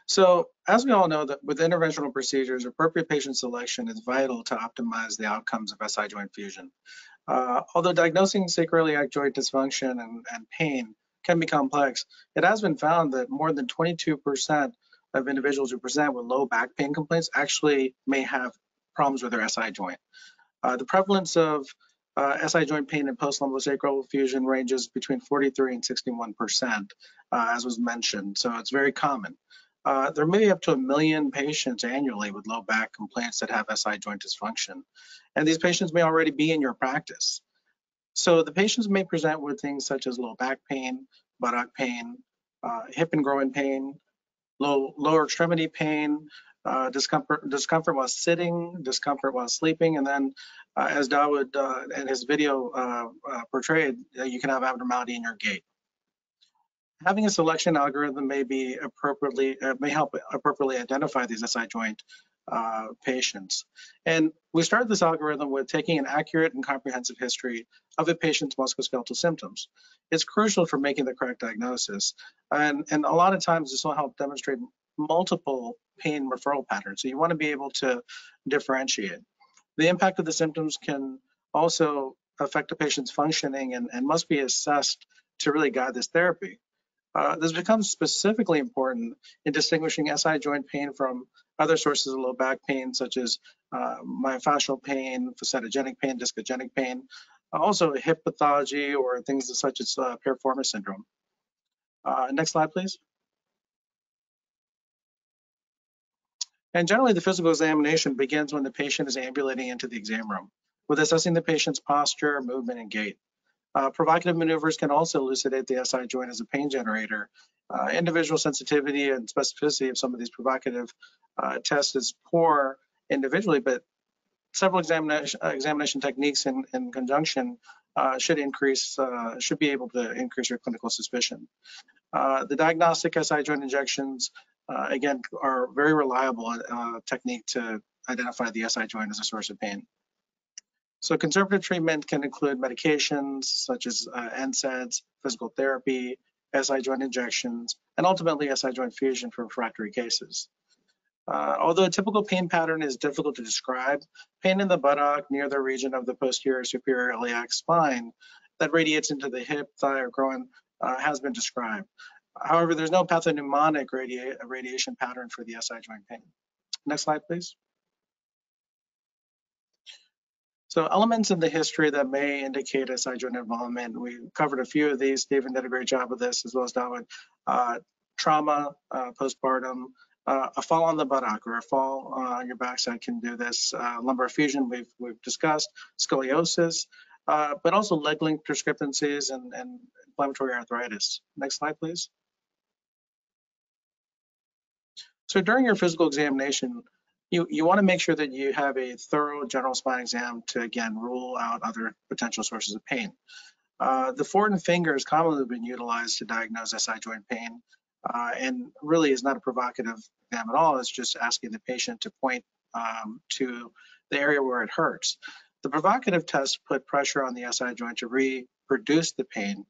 So, as we all know, that with interventional procedures, appropriate patient selection is vital to optimize the outcomes of SI joint fusion. Uh, although diagnosing sacroiliac joint dysfunction and, and pain can be complex, it has been found that more than 22% of individuals who present with low back pain complaints actually may have problems with their SI joint. Uh, the prevalence of uh, SI joint pain and post-lumbosacral fusion ranges between 43 and 61 percent, uh, as was mentioned. So it's very common. Uh, there may be up to a million patients annually with low back complaints that have SI joint dysfunction, and these patients may already be in your practice. So the patients may present with things such as low back pain, buttock pain, uh, hip and groin pain, low lower extremity pain, uh, discomfort, discomfort while sitting, discomfort while sleeping, and then uh, as Dawood uh, in his video uh, uh, portrayed, uh, you can have abnormality in your gait. Having a selection algorithm may be appropriately may help appropriately identify these SI joint patients. And we started this algorithm with taking an accurate and comprehensive history of a patient's musculoskeletal symptoms. It's crucial for making the correct diagnosis. And, and a lot of times this will help demonstrate multiple pain referral patterns. So you want to be able to differentiate. The impact of the symptoms can also affect a patient's functioning and, and must be assessed to really guide this therapy. Uh, this becomes specifically important in distinguishing SI joint pain from other sources of low back pain, such as uh, myofascial pain, facetogenic pain, discogenic pain, also hip pathology or things such as uh, piriformis syndrome. Uh, next slide, please. And generally, the physical examination begins when the patient is ambulating into the exam room with assessing the patient's posture, movement, and gait. Uh, provocative maneuvers can also elucidate the SI joint as a pain generator. Uh, individual sensitivity and specificity of some of these provocative uh, tests is poor individually, but several examination, uh, examination techniques in, in conjunction uh, should increase, uh, should be able to increase your clinical suspicion. the diagnostic SI joint injections uh, again, are very reliable uh, technique to identify the SI joint as a source of pain. So conservative treatment can include medications such as uh, NSAIDs, physical therapy, SI joint injections, and ultimately SI joint fusion for refractory cases. Uh, although a typical pain pattern is difficult to describe, pain in the buttock near the region of the posterior superior iliac spine that radiates into the hip, thigh, or groin uh, has been described. However, there's no pathognomonic radia radiation pattern for the SI joint pain. Next slide, please. So elements in the history that may indicate SI joint involvement, we covered a few of these. Steven did a great job with this, as well as Dawood. Uh, trauma, uh, postpartum, uh, a fall on the buttock or a fall on your backside can do this. Uh, lumbar fusion, we've, we've discussed. Scoliosis, uh, but also leg length discrepancies and, and inflammatory arthritis. Next slide, please. So during your physical examination, you, you want to make sure that you have a thorough general spine exam to, again, rule out other potential sources of pain. Uh, the Fortin finger has commonly been utilized to diagnose SI joint pain uh, and really is not a provocative exam at all. It's just asking the patient to point um, to the area where it hurts. The provocative test put pressure on the SI joint to reproduce the pain.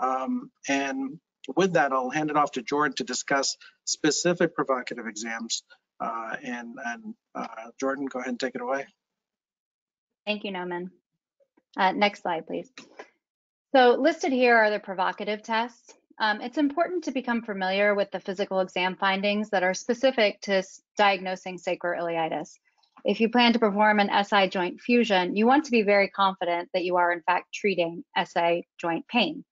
Um, and with that, I'll hand it off to Jordan to discuss specific provocative exams uh, and and uh, Jordan, go ahead and take it away. Thank you, Nomen. Uh, next slide, please. So listed here are the provocative tests. Um, it's important to become familiar with the physical exam findings that are specific to diagnosing sacroiliitis. If you plan to perform an SI joint fusion, you want to be very confident that you are in fact treating SI joint pain.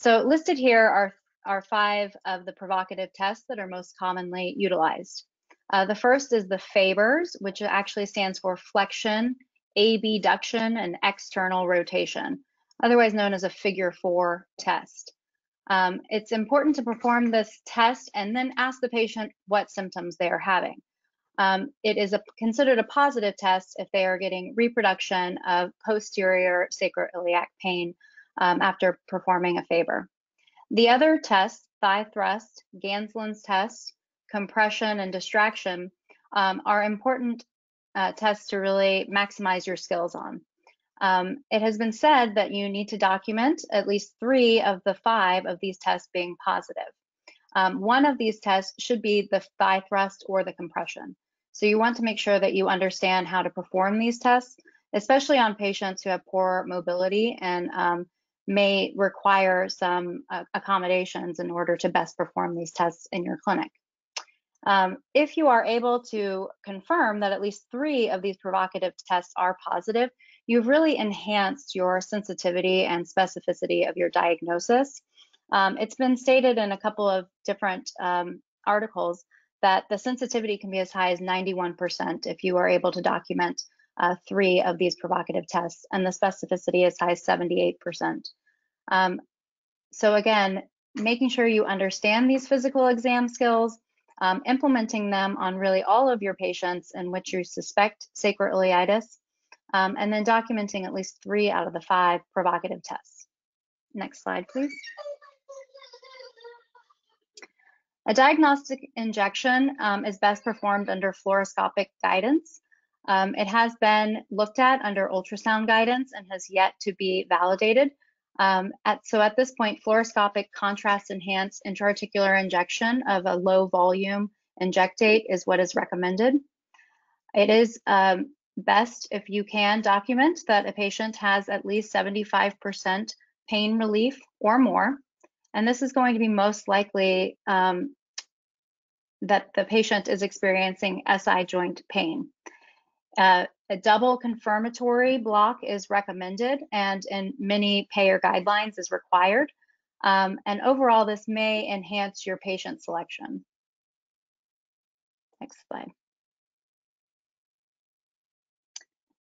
So listed here are, are five of the provocative tests that are most commonly utilized. Uh, the first is the FABERs, which actually stands for flexion, abduction, and external rotation, otherwise known as a figure four test. Um, it's important to perform this test and then ask the patient what symptoms they are having. Um, it is a, considered a positive test if they are getting reproduction of posterior sacroiliac pain um, after performing a FABER. The other tests, thigh thrust, Gaenslen's test, compression, and distraction um, are important uh, tests to really maximize your skills on. Um, it has been said that you need to document at least three of the five of these tests being positive. Um, one of these tests should be the thigh thrust or the compression. So you want to make sure that you understand how to perform these tests, especially on patients who have poor mobility and um, may require some uh, accommodations in order to best perform these tests in your clinic. Um, if you are able to confirm that at least three of these provocative tests are positive, you've really enhanced your sensitivity and specificity of your diagnosis. Um, it's been stated in a couple of different um, articles that the sensitivity can be as high as 91% if you are able to document uh, three of these provocative tests, and the specificity as high as 78%. Um, so again, making sure you understand these physical exam skills, um, implementing them on really all of your patients in which you suspect sacroiliitis, um, and then documenting at least three out of the five provocative tests. Next slide, please. A diagnostic injection um, is best performed under fluoroscopic guidance. Um, it has been looked at under ultrasound guidance and has yet to be validated. Um, at, so at this point, fluoroscopic contrast enhanced intraarticular injection of a low volume injectate is what is recommended. It is um, best if you can document that a patient has at least 75% pain relief or more. And this is going to be most likely um, that the patient is experiencing SI joint pain. Uh, a double confirmatory block is recommended and in many payer guidelines is required. Um, and overall, this may enhance your patient selection. Next slide.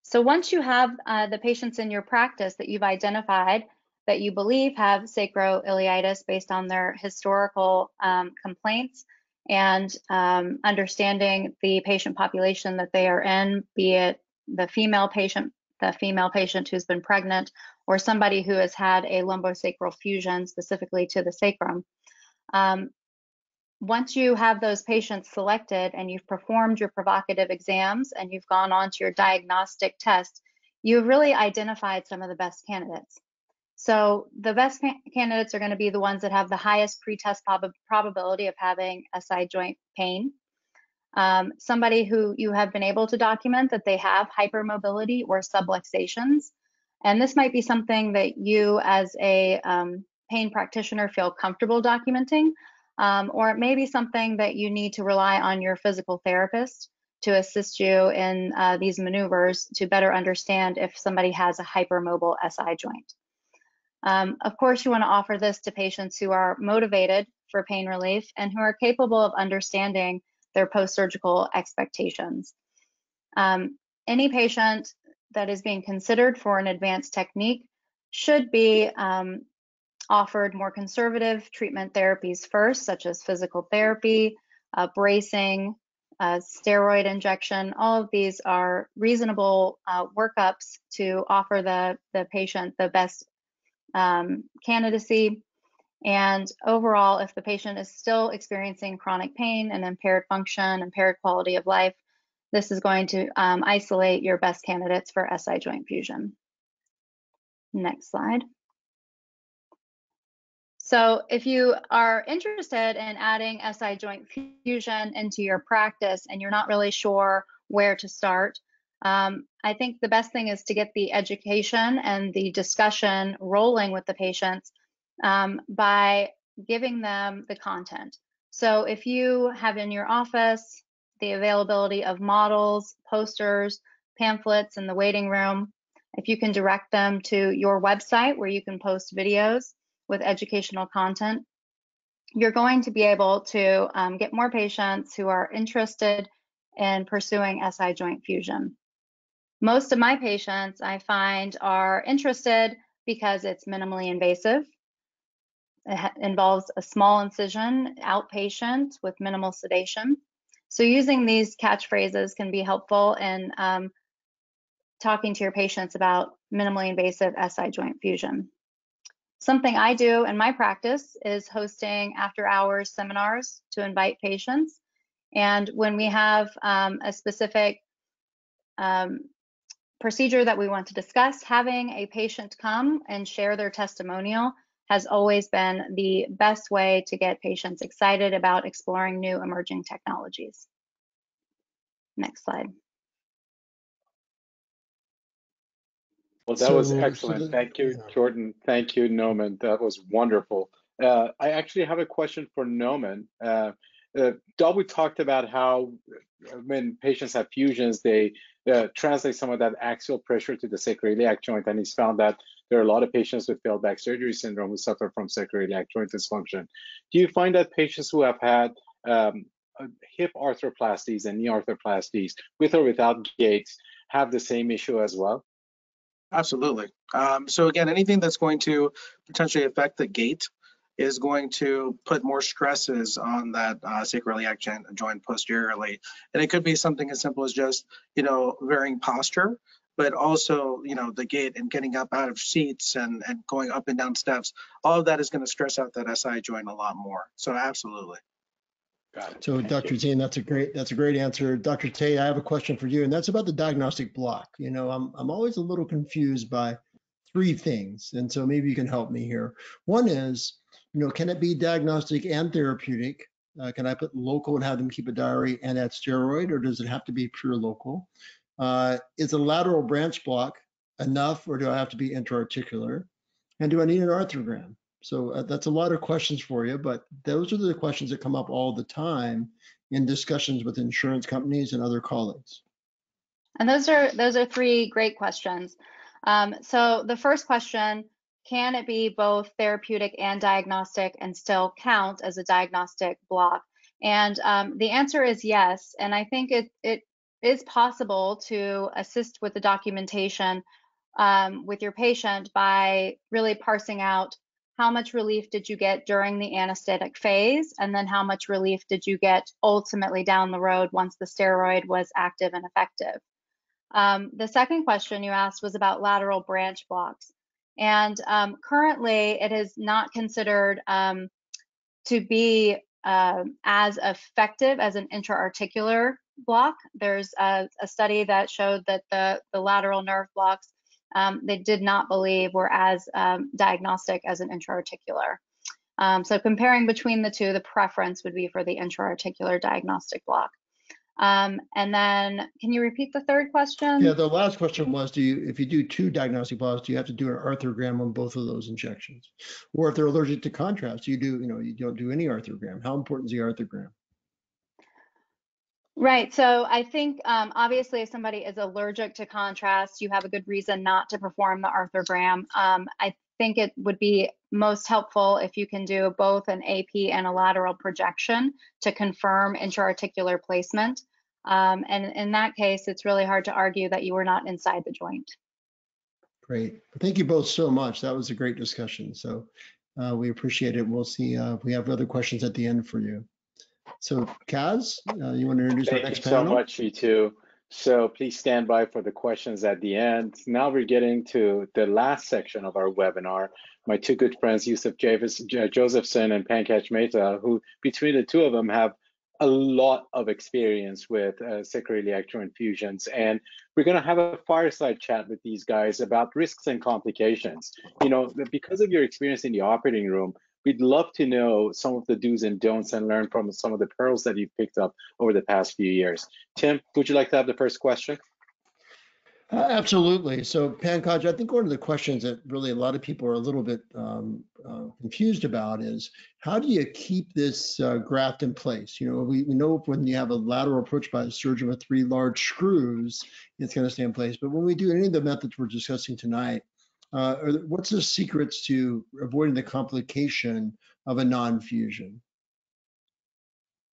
So once you have uh, the patients in your practice that you've identified that you believe have sacroiliitis based on their historical um, complaints, and um, understanding the patient population that they are in, be it the female patient, the female patient who's been pregnant, or somebody who has had a lumbosacral fusion specifically to the sacrum. Um, once you have those patients selected and you've performed your provocative exams and you've gone on to your diagnostic test, you've really identified some of the best candidates. So the best candidates are going to be the ones that have the highest pretest prob probability of having SI joint pain. Um, somebody who you have been able to document that they have hypermobility or subluxations. And this might be something that you as a um, pain practitioner feel comfortable documenting, um, or it may be something that you need to rely on your physical therapist to assist you in uh, these maneuvers to better understand if somebody has a hypermobile SI joint. Um, of course, you want to offer this to patients who are motivated for pain relief and who are capable of understanding their post-surgical expectations. Um, any patient that is being considered for an advanced technique should be um, offered more conservative treatment therapies first, such as physical therapy, uh, bracing, uh, steroid injection. All of these are reasonable uh, workups to offer the, the patient the best um, candidacy. And overall, if the patient is still experiencing chronic pain and impaired function, impaired quality of life, this is going to um, isolate your best candidates for SI joint fusion. Next slide. So if you are interested in adding SI joint fusion into your practice and you're not really sure where to start, um, I think the best thing is to get the education and the discussion rolling with the patients um, by giving them the content. So if you have in your office the availability of models, posters, pamphlets in the waiting room, if you can direct them to your website where you can post videos, with educational content, you're going to be able to um, get more patients who are interested in pursuing SI joint fusion. Most of my patients I find are interested because it's minimally invasive. Involves a small incision, outpatient with minimal sedation. So using these catchphrases can be helpful in um, talking to your patients about minimally invasive SI joint fusion. Something I do in my practice is hosting after hours seminars to invite patients. And when we have um, a specific um, procedure that we want to discuss, having a patient come and share their testimonial has always been the best way to get patients excited about exploring new emerging technologies. Next slide. Well, that was excellent. So Thank you, yeah. Jordan. Thank you, Nomen. That was wonderful. Uh, I actually have a question for Nomen. Uh, uh, Dabu talked about how when patients have fusions, they uh, translate some of that axial pressure to the sacroiliac joint, and he's found that there are a lot of patients with failed back surgery syndrome who suffer from sacroiliac joint dysfunction. Do you find that patients who have had um, hip arthroplasties and knee arthroplasties with or without gates have the same issue as well? Absolutely. Um, so again, anything that's going to potentially affect the gait is going to put more stresses on that uh, sacroiliac joint posteriorly. And it could be something as simple as just, you know, varying posture, but also, you know, the gait and getting up out of seats and, and going up and down steps. All of that is going to stress out that SI joint a lot more. So absolutely. Got it. So Thank Dr. You. Zine, that's a great that's a great answer. Dr. Tate, I have a question for you, and that's about the diagnostic block. You know, I'm I'm always a little confused by three things, and so maybe you can help me here. One is, you know, can it be diagnostic and therapeutic? Uh, can I put local and have them keep a diary and add steroid, or does it have to be pure local? Uh, is a lateral branch block enough, or do I have to be intra-articular? And do I need an arthrogram? So uh, that's a lot of questions for you, but those are the questions that come up all the time in discussions with insurance companies and other colleagues. And those are those are three great questions. Um, so the first question, can it be both therapeutic and diagnostic and still count as a diagnostic block? And um, the answer is yes. And I think it, it is possible to assist with the documentation um, with your patient by really parsing out how much relief did you get during the anesthetic phase, and then how much relief did you get ultimately down the road once the steroid was active and effective. Um, the second question you asked was about lateral branch blocks. And um, currently, it is not considered um, to be uh, as effective as an intra-articular block. There's a, a, study that showed that the, the lateral nerve blocks um, they did not believe were as um, diagnostic as an intra-articular. Um, so comparing between the two, the preference would be for the intra-articular diagnostic block. Um, and then, can you repeat the third question? Yeah, the last question was, do you, if you do two diagnostic blocks, do you have to do an arthrogram on both of those injections? Or if they're allergic to contrast, you do, you know, you don't do any arthrogram. How important is the arthrogram? Right. So I think um, obviously, if somebody is allergic to contrast, you have a good reason not to perform the arthrogram. Um, I think it would be most helpful if you can do both an AP and a lateral projection to confirm intra-articular placement. Um, and in that case, it's really hard to argue that you were not inside the joint. Great. Thank you both so much. That was a great discussion. So uh, we appreciate it. We'll see uh, if we have other questions at the end for you. So Kaz, uh, you want to introduce our Thank you next so panel? much, you two. So please stand by for the questions at the end. Now we're getting to the last section of our webinar. My two good friends, Youssef Javis, J- Josephson and Pankaj Mehta, who between the two of them have a lot of experience with uh, sacroiliac joint fusions. And we're going to have a fireside chat with these guys about risks and complications. You know, because of your experience in the operating room, we'd love to know some of the do's and don'ts and learn from some of the pearls that you've picked up over the past few years. Tim, would you like to have the first question? Uh, Absolutely. So Pankaj, I think one of the questions that really a lot of people are a little bit um, uh, confused about is how do you keep this uh, graft in place? You know, we, we know when you have a lateral approach by a surgeon with three large screws, it's going to stay in place. But when we do any of the methods we're discussing tonight, uh, what's the secrets to avoiding the complication of a non-fusion?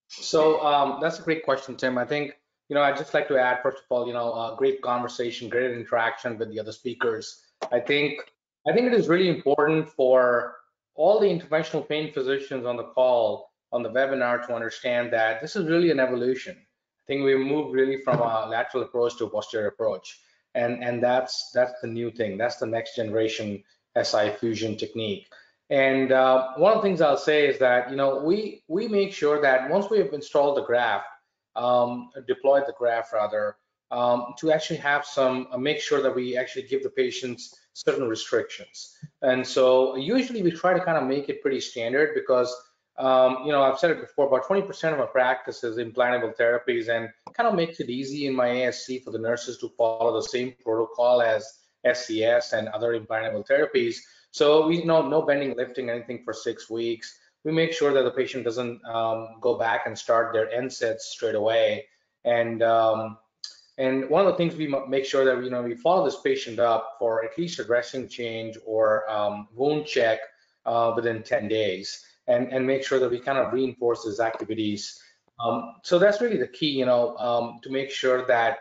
So um, that's a great question, Tim. I think, you know, I'd just like to add, first of all, you know, uh, great conversation, great interaction with the other speakers. I think, I think it is really important for all the interventional pain physicians on the call, on the webinar to understand that this is really an evolution. I think we moved really from a lateral approach to a posterior approach. And, and that's, that's the new thing. That's the next generation SI fusion technique. And uh, one of the things I'll say is that you know we we make sure that once we have installed the graft, um, deployed the graft rather, um, to actually have some uh, make sure that we actually give the patients certain restrictions. And so usually we try to kind of make it pretty standard because um, you know I've said it before, about 20% of my practice is implantable therapies, and kind of makes it easy in my ASC for the nurses to follow the same protocol as SCS and other implantable therapies. So we know no bending, lifting, anything for six weeks. We make sure that the patient doesn't um, go back and start their NSAIDs straight away. And um, and one of the things we make sure that you know we follow this patient up for at least a dressing change or um, wound check uh, within 10 days, and and make sure that we kind of reinforce these activities. Um, so that's really the key, you know, um, to make sure that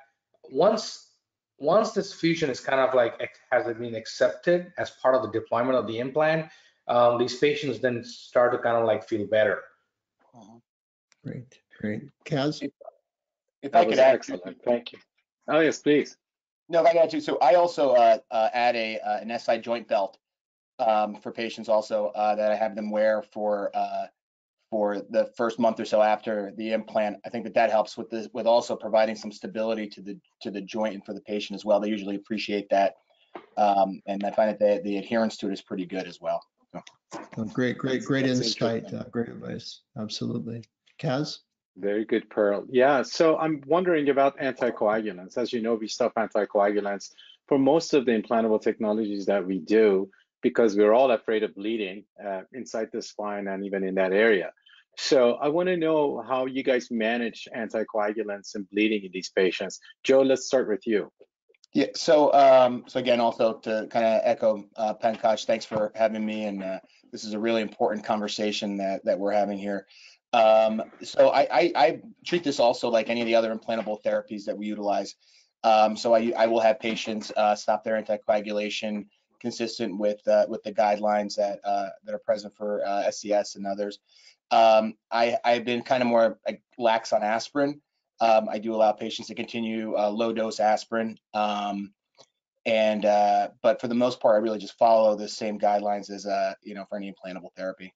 once once this fusion is kind of like has it been accepted as part of the deployment of the implant, um, these patients then start to kind of like feel better. Great, great. Kaz? If, if That I could was add, excellent. Thank you. Oh, yes, please. no, if I got you. so I also uh, uh, add a uh, an SI joint belt um, for patients also uh, that I have them wear for uh, for the first month or so after the implant. I think that that helps with this with also providing some stability to the to the joint and for the patient as well. They usually appreciate that, um, and I find that the, the adherence to it is pretty good as well. Oh, great, great, great that's insight. Uh, great advice. Absolutely. Kaz? Very good, Pearl. Yeah, so I'm wondering about anticoagulants. As you know, we stop anticoagulants for most of the implantable technologies that we do because we're all afraid of bleeding uh, inside the spine and even in that area. So I want to know how you guys manage anticoagulants and bleeding in these patients. Joe, let's start with you. Yeah. So, um, so again, also to kind of echo uh, Pankaj, thanks for having me, and uh, this is a really important conversation that that we're having here. Um, so I, I, I treat this also like any of the other implantable therapies that we utilize. Um, so I, I will have patients uh, stop their anticoagulation consistent with uh, with the guidelines that uh, that are present for uh, SCS and others. Um, I, I've been kind of more like, lax on aspirin. Um, I do allow patients to continue uh, low dose aspirin. Um, and uh, but for the most part, I really just follow the same guidelines as uh, you know for any implantable therapy.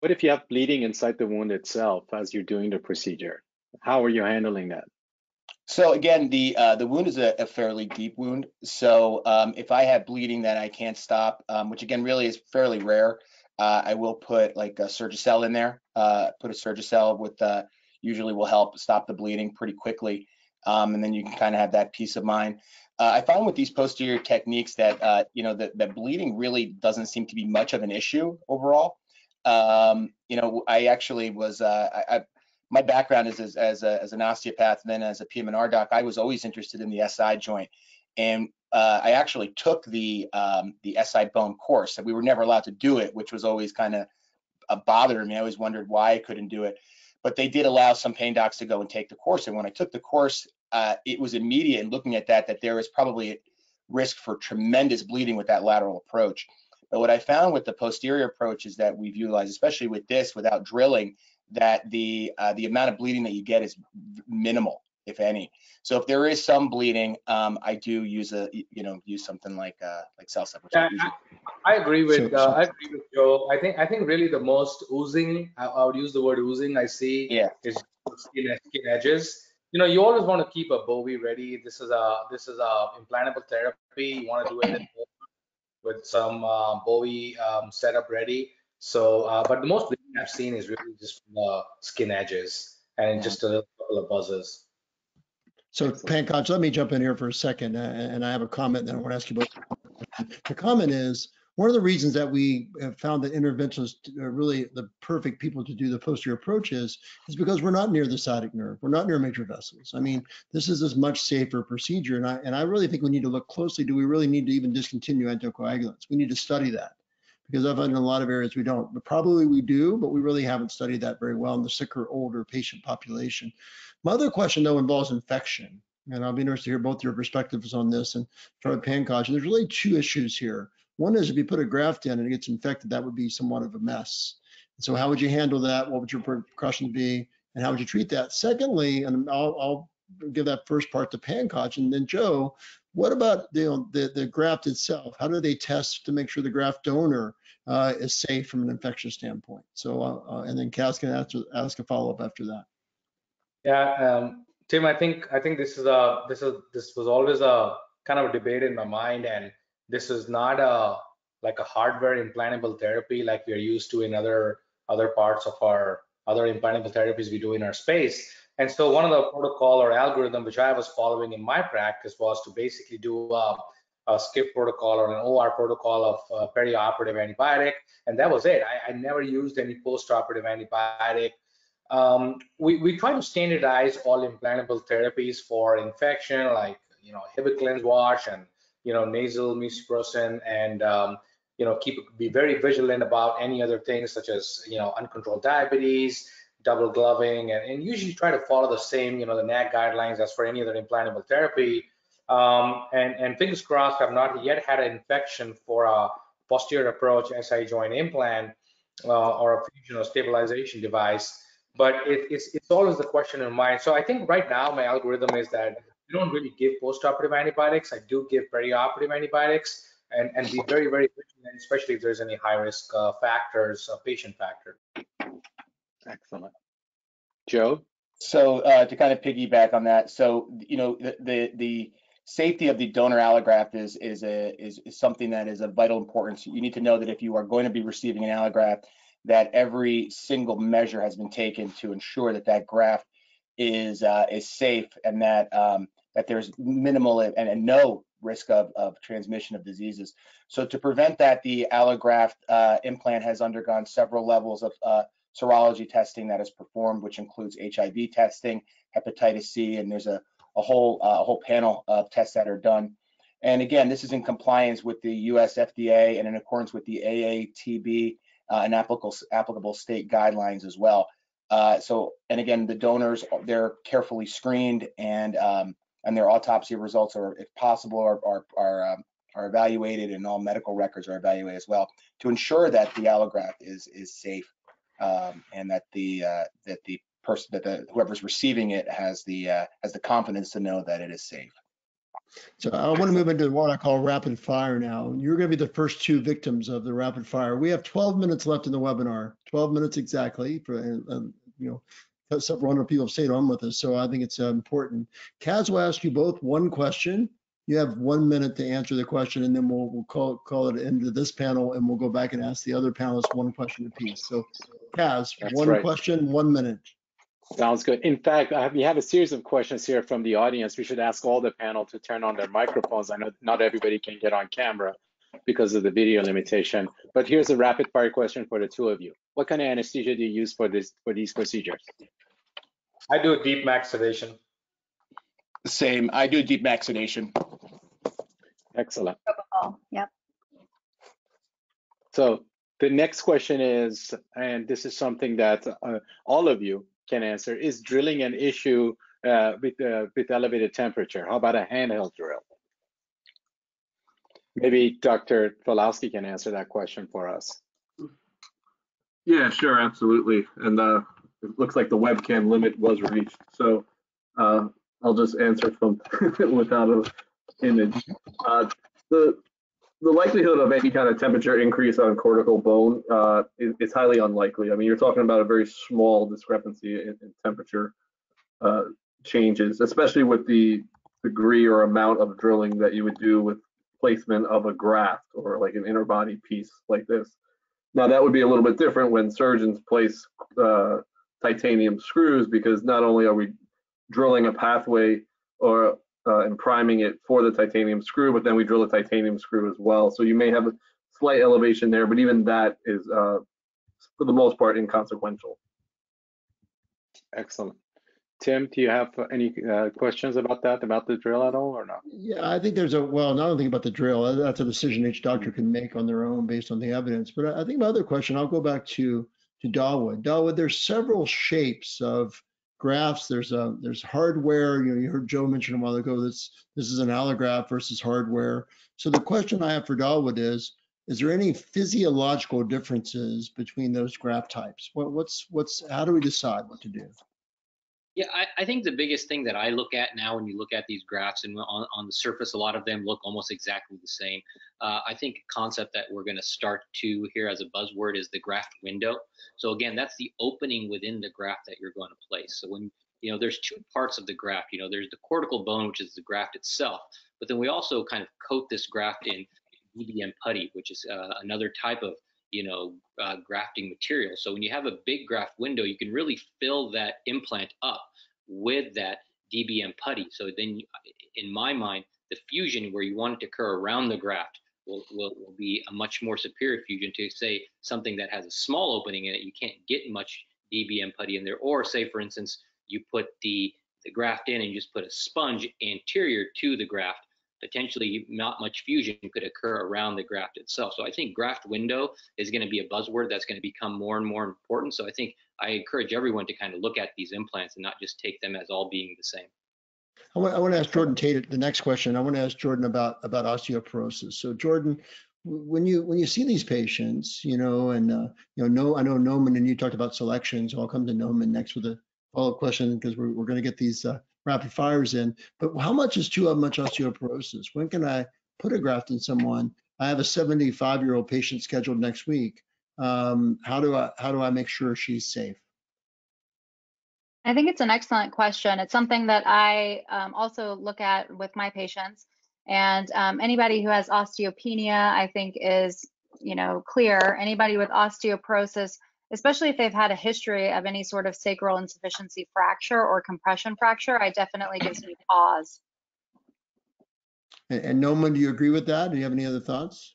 What if you have bleeding inside the wound itself as you're doing the procedure? How are you handling that? So again, the uh, the wound is a, a fairly deep wound. So um, if I have bleeding that I can't stop, um, which again really is fairly rare, uh, I will put like a Surgicel in there. Uh, put a Surgicel with uh, usually will help stop the bleeding pretty quickly, um, and then you can kind of have that peace of mind. Uh, I find with these posterior techniques that uh, you know that that bleeding really doesn't seem to be much of an issue overall. Um, you know, I actually was I, I my background is as, as, a, as an osteopath and then as a PM&R doc, I was always interested in the SI joint. And uh, I actually took the um, the SI-BONE course. And we were never allowed to do it, which was always kind of a bother to me. I always wondered why I couldn't do it. But they did allow some pain docs to go and take the course. And when I took the course, uh, it was immediate in looking at that, that there is probably a risk for tremendous bleeding with that lateral approach. But what I found with the posterior approach is that we've utilized, especially with this without drilling, that the uh, the amount of bleeding that you get is minimal, if any. So if there is some bleeding, um, I do use a you know use something like uh, like CellCept. Yeah, I, I agree with So- uh, so- I agree with Joe. I think I think really the most oozing I, I would use the word oozing I see Yeah. is skin, skin edges. You know, you always want to keep a Bovie ready. This is a this is a implantable therapy. You want to do it with some uh, Bovie um, setup ready. So, uh, but the most bleeding I've seen is really just from the skin edges and just a couple of buzzes. So Pankaj, let me jump in here for a second, uh, and I have a comment, then I want to ask you about. The comment is, one of the reasons that we have found that interventionists are really the perfect people to do the posterior approaches is because we're not near the sciatic nerve. We're not near major vessels. I mean, this is a much safer procedure, and I, and I really think we need to look closely. Do we really need to even discontinue anticoagulants? We need to study that because I've found in a lot of areas we don't, but probably we do, but we really haven't studied that very well in the sicker, older patient population. My other question though involves infection, and I'll be interested to hear both your perspectives on this and with Pankaj. There's really two issues here. One is if you put a graft in and it gets infected, that would be somewhat of a mess. And so how would you handle that? What would your precautions be? And how would you treat that? Secondly, and I'll, I'll give that first part to Pankaj and then Joe, what about the, the, the graft itself? How do they test to make sure the graft donor uh, is safe from an infection standpoint? So, uh, uh, and then Kaz can ask, ask a follow-up after that. Yeah, um, Tim, I think I think this is a this is this was always a kind of a debate in my mind, and this is not a like a hardware implantable therapy like we are used to in other other parts of our other implantable therapies we do in our space. And so one of the protocol or algorithm which I was following in my practice was to basically do a, a skip protocol or an OR protocol of uh, perioperative antibiotic, and that was it. I, I never used any postoperative antibiotic. Um, we, we try to standardize all implantable therapies for infection, like you know Hibiclens wash and you know nasal misoprostol, and um, you know keep be very vigilant about any other things such as you know uncontrolled diabetes, double gloving, and, and usually try to follow the same you know the NACC guidelines as for any other implantable therapy. Um, and and fingers crossed, I've not yet had an infection for a posterior approach SI joint implant uh, or a fusion or stabilization device but it, it's it's always the question in mind. So I think right now my algorithm is that we don't really give postoperative antibiotics. I do give perioperative antibiotics and and be very very vigilant, especially if there's any high risk uh, factors, uh, patient factor. Excellent. Joe? So uh, to kind of piggyback on that, so you know the the, the safety of the donor allograft is is a is, is something that is of vital importance. You need to know that if you are going to be receiving an allograft, that every single measure has been taken to ensure that that graft is uh, is safe and that um, that there's minimal and, and no risk of, of transmission of diseases. So to prevent that, the allograft uh, implant has undergone several levels of uh, serology testing that is performed, which includes HIV testing, hepatitis C, and there's a, a whole uh, a whole panel of tests that are done. And again, this is in compliance with the US FDA and in accordance with the AATB uh, and applicable applicable state guidelines as well. Uh, so, and again, the donors they're carefully screened and um, and their autopsy results are, if possible, are are are, um, are evaluated and all medical records are evaluated as well to ensure that the allograft is is safe um, and that the uh, that the person that the whoever's receiving it has the uh, has the confidence to know that it is safe. So I want to move into what I call rapid fire now. You're going to be the first two victims of the rapid fire. We have 12 minutes left in the webinar, 12 minutes exactly for, uh, you know, several hundred people have stayed on with us. So I think it's uh, important. Kaz will ask you both one question. You have one minute to answer the question and then we'll, we'll call, call it into this panel and we'll go back and ask the other panelists one question apiece. So Kaz, That's one right. question, one minute. Sounds good. In fact, I have, we have a series of questions here from the audience. We should ask all the panel to turn on their microphones. I know not everybody can get on camera because of the video limitation, but here's a rapid fire question for the two of you. What kind of anesthesia do you use for this for these procedures? I do a deep max sedation. Same. I do deep max sedation. Excellent. Propofol. Yep. So the next question is, and this is something that uh, all of you can answer, is drilling an issue uh, with, uh, with elevated temperature? How about a handheld drill? Maybe Dr. Falowski can answer that question for us. Yeah, sure, absolutely. And uh, it looks like the webcam limit was reached. So uh, I'll just answer from without an image. Uh, the the likelihood of any kind of temperature increase on cortical bone uh, is, is, highly unlikely. I mean, you're talking about a very small discrepancy in, in temperature uh, changes, especially with the degree or amount of drilling that you would do with placement of a graft or like an interbody piece like this. Now that would be a little bit different when surgeons place uh, titanium screws because not only are we drilling a pathway or uh, and priming it for the titanium screw, but then we drill a titanium screw as well. So you may have a slight elevation there, but even that is uh, for the most part inconsequential. Excellent. Tim, do you have any uh, questions about that, about the drill at all or not? Yeah, I think there's a, well, not only about the drill, that's a decision each doctor can make on their own based on the evidence. But I think my other question, I'll go back to, to Dawood. Dawood, there's several shapes of grafts. There's a, there's hardware, you know, you heard Joe mention a while ago, this, this is an allograft versus hardware. So the question I have for Dawood is, is there any physiological differences between those graft types? What, what's, what's, how do we decide what to do? Yeah, I, I, think the biggest thing that I look at now when you look at these grafts and on, on the surface, a lot of them look almost exactly the same. Uh, I think a concept that we're going to start to hear as a buzzword is the graft window. So again, that's the opening within the graft that you're going to place. So when, you know, there's two parts of the graft, you know, there's the cortical bone, which is the graft itself, but then we also kind of coat this graft in DBM putty, which is uh, another type of you know, uh, grafting material. So when you have a big graft window, you can really fill that implant up with that DBM putty. So then, in my mind, the fusion where you want it to occur around the graft will, will, will be a much more superior fusion to say something that has a small opening in it. You can't get much DBM putty in there. Or say, for instance, you put the, the graft in and you just put a sponge anterior to the graft potentially not much fusion could occur around the graft itself. So I think graft window is going to be a buzzword that's going to become more and more important. So I think I encourage everyone to kind of look at these implants and not just take them as all being the same. I want, I want to ask Jordan Tate the next question. I want to ask Jordan about about osteoporosis. So Jordan, when you when you see these patients, you know, and uh, you know, no, I know Nomen and you talked about selections. So I'll come to Nomen next with a follow-up question because we're, we're going to get these uh, rapid fires in. But how much is too much osteoporosis? When can I put a graft in someone? I have a 75 year old patient scheduled next week. Um, how do I how do I make sure she's safe? I think it's an excellent question. It's something that I um, also look at with my patients. And um, anybody who has osteopenia, I think, is you know clear. Anybody with osteoporosis especially if they've had a history of any sort of sacral insufficiency fracture or compression fracture, I definitely gives me pause. And, and Nomen, do you agree with that? Do you have any other thoughts?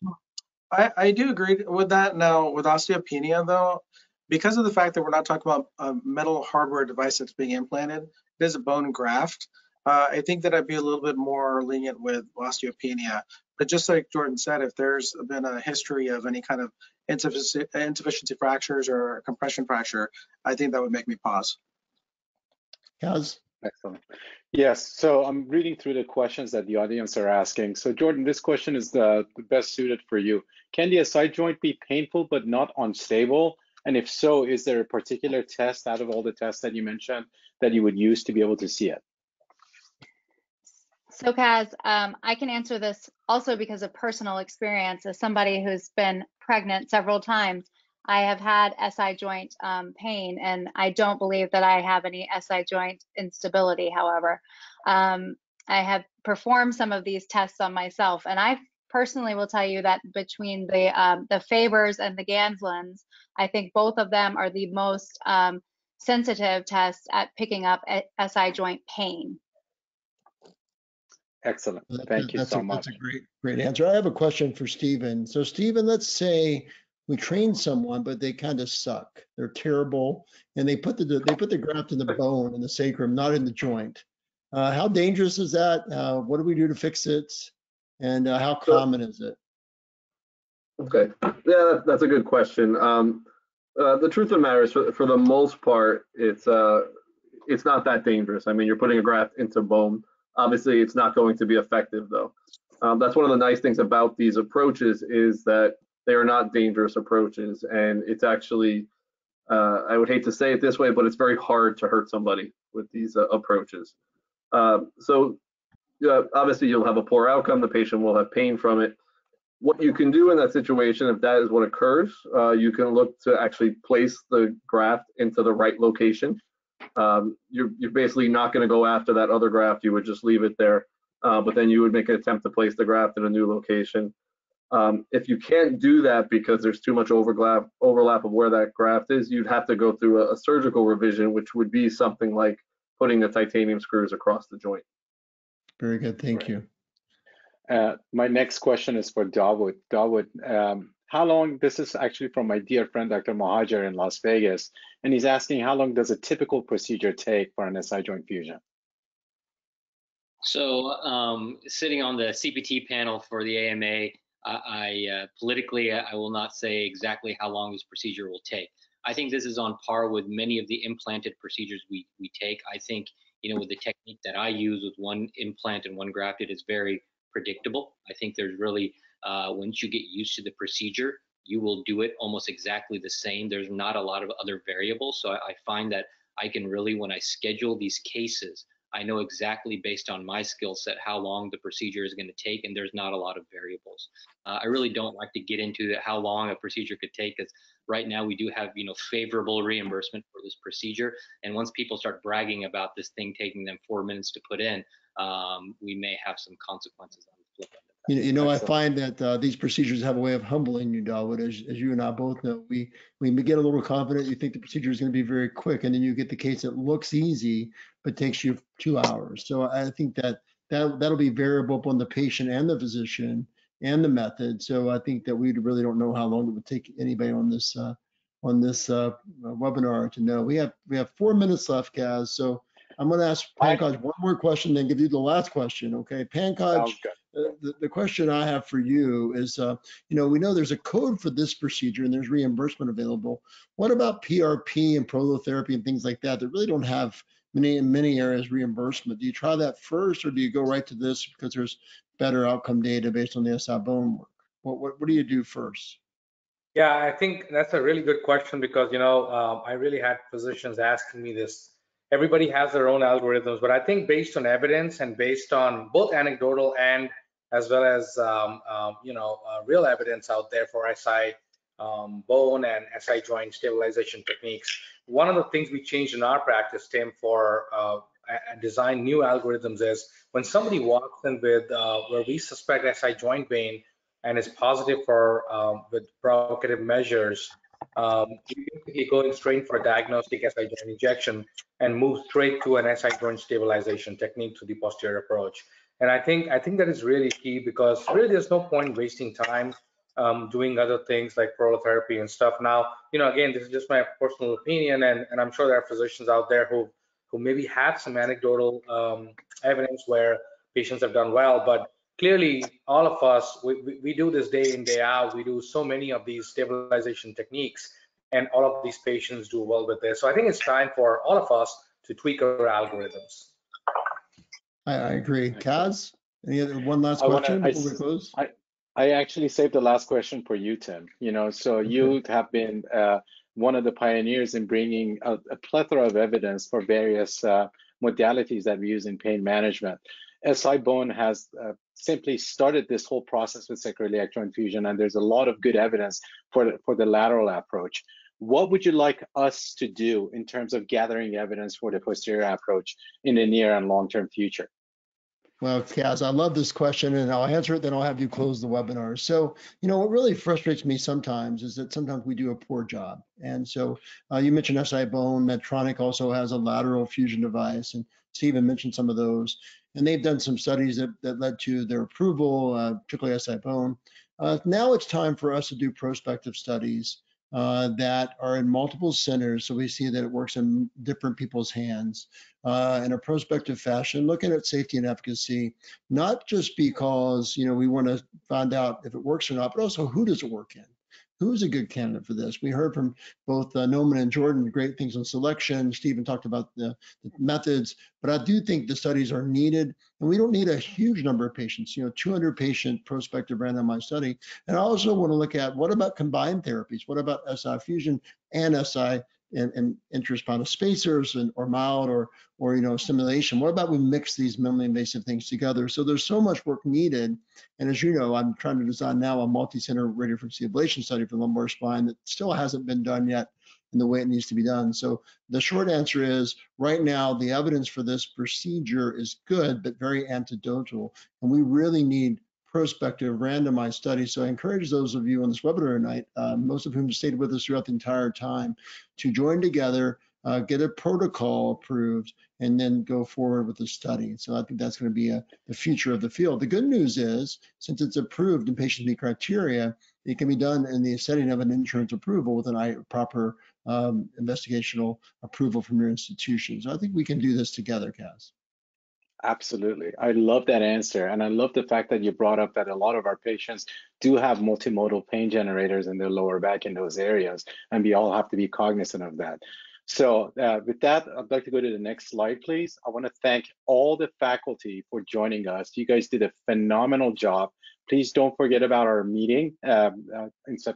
I, I do agree with that. Now, with osteopenia, though, because of the fact that we're not talking about a metal hardware device that's being implanted, it is a bone graft. Uh, I think that I'd be a little bit more lenient with osteopenia. But just like Jordan said, if there's been a history of any kind of insufficiency, insufficiency fractures or compression fracture, I think that would make me pause. Kaz? Excellent. Yes, so I'm reading through the questions that the audience are asking. So Jordan, this question is the, the best suited for you. Can the SI joint be painful but not unstable? And if so, is there a particular test out of all the tests that you mentioned that you would use to be able to see it? So Kaz, um, I can answer this also because of personal experience as somebody who's been pregnant several times. I have had SI joint um, pain, and I don't believe that I have any SI joint instability. However, um, I have performed some of these tests on myself, and I personally will tell you that between the um, the FABERs and the Gaenslen's, I think both of them are the most um, sensitive tests at picking up SI joint pain. Excellent. Thank you that's so a, much. That's a great, great answer. I have a question for Steven. So Steven, let's say we train someone, but they kind of suck. They're terrible, and they put the they put the graft in the bone in the sacrum, not in the joint. Uh, how dangerous is that? Uh, what do we do to fix it? And uh, how common is it? Okay, yeah, that's a good question. Um, uh, the truth of the matter is, for, for the most part, it's uh, it's not that dangerous. I mean, you're putting a graft into bone. Obviously, it's not going to be effective though. Um, that's one of the nice things about these approaches is that they are not dangerous approaches, and it's actually Uh, I would hate to say it this way, but it's very hard to hurt somebody with these uh, approaches. Um, so obviously you'll have a poor outcome. The patient will have pain from it. What you can do in that situation, if that is what occurs, uh, you can look to actually place the graft into the right location. Um, you're, you're basically not going to go after that other graft. You would just leave it there, uh, but then you would make an attempt to place the graft in a new location. Um, if you can't do that because there's too much overlap overlap of where that graft is, you'd have to go through a, a surgical revision, which would be something like putting the titanium screws across the joint. Very good, thank Right. you. Uh, my next question is for Dawood. Dawood, um, how long, this is actually from my dear friend, Dr. Mahajer in Las Vegas, and he's asking how long does a typical procedure take for an SI joint fusion? So, um, sitting on the CPT panel for the AMA, I, I uh, politically, I will not say exactly how long this procedure will take. I think this is on par with many of the implanted procedures we, we take. I think, you know, with the technique that I use with one implant and one graft, it is very predictable. I think there's really, uh, once you get used to the procedure, you will do it almost exactly the same. There's not a lot of other variables. So I, I find that I can really, when I schedule these cases, I know exactly based on my skill set how long the procedure is going to take, and there's not a lot of variables. Uh, I really don't like to get into the, how long a procedure could take, because right now we do have you know favorable reimbursement for this procedure, and once people start bragging about this thing taking them four minutes to put in, um, we may have some consequences on the flip. You, you know, I find that uh, these procedures have a way of humbling you, Dawood. As, as you and I both know, we we get a little confident. You think the procedure is going to be very quick, and then you get the case that looks easy but takes you two hours. So I think that that that'll be variable upon the patient and the physician and the method. So I think that we really don't know how long it would take anybody on this uh, on this uh, webinar to know. We have we have four minutes left, Kaz. So I'm going to ask Pankaj one more question, then give you the last question. Okay, Pankaj. Uh, the, the question I have for you is, uh, you know, we know there's a code for this procedure and there's reimbursement available. What about PRP and prolotherapy and things like that that really don't have many in many areas reimbursement? Do you try that first or do you go right to this because there's better outcome data based on the SI-BONE work? What, what, what do you do first? Yeah, I think that's a really good question because, you know, um, I really had physicians asking me this. Everybody has their own algorithms, but I think based on evidence and based on both anecdotal and as well as, um, um, you know, uh, real evidence out there for SI um, bone and SI joint stabilization techniques. One of the things we changed in our practice, Tim, for uh, design new algorithms is when somebody walks in with uh, where we suspect SI joint pain and is positive for um, with provocative measures, um, you basically go in straight for diagnostic SI joint injection and move straight to an SI joint stabilization technique to the posterior approach. And I think I think that is really key because really there's no point wasting time um, doing other things like prolotherapy and stuff. Now, you know, again, this is just my personal opinion, and, and I'm sure there are physicians out there who who maybe have some anecdotal um, evidence where patients have done well, but clearly all of us, we, we, we do this day in, day out. We do so many of these stabilization techniques, and all of these patients do well with this. So I think it's time for all of us to tweak our algorithms. I, I agree. Kaz, any other, one last I wanna- question I before we close? I I actually saved the last question for you, Tim. You know, so you have been uh, one of the pioneers in bringing a, a plethora of evidence for various uh, modalities that we use in pain management. SI-BONE has uh, simply started this whole process with joint fusion, and there's a lot of good evidence for the, for the lateral approach. What would you like us to do in terms of gathering evidence for the posterior approach in the near and long-term future? Well, Kaz, I love this question and I'll answer it, then I'll have you close the webinar. So, you know, what really frustrates me sometimes is that sometimes we do a poor job. And so uh, you mentioned SI-BONE, Medtronic also has a lateral fusion device, and Steven mentioned some of those. And they've done some studies that, that led to their approval, uh, particularly SI-BONE. Uh, now it's time for us to do prospective studies uh, that are in multiple centers. So we see that it works in different people's hands uh, in a prospective fashion, looking at safety and efficacy, not just because you know we want to find out if it works or not, but also who does it work in? Who's a good candidate for this? We heard from both uh, Nomen and Jordan great things on selection. Steven talked about the, the methods, but I do think the studies are needed, and we don't need a huge number of patients. You know, 200 patient prospective randomized study. And I also want to look at what about combined therapies? What about SI fusion and SI in interspinous spacers and, or mild or, or, you know, stimulation? What about we mix these minimally invasive things together? So there's so much work needed. And as you know, I'm trying to design now a multi-center radiofrequency ablation study for lumbar spine that still hasn't been done yet in the way it needs to be done. So the short answer is right now, the evidence for this procedure is good, but very anecdotal. And we really need prospective randomized study. So I encourage those of you on this webinar tonight, uh, most of whom stayed with us throughout the entire time, to join together, uh, get a protocol approved, and then go forward with the study. So I think that's going to be a, the future of the field. The good news is, since it's approved and patients meet criteria, it can be done in the setting of an insurance approval with an proper um, investigational approval from your institution. So I think we can do this together, Kaz. Absolutely. I love that answer. And I love the fact that you brought up that a lot of our patients do have multimodal pain generators in their lower back in those areas. And we all have to be cognizant of that. So uh, with that, I'd like to go to the next slide, please. I want to thank all the faculty for joining us. You guys did a phenomenal job. Please don't forget about our meeting um, uh,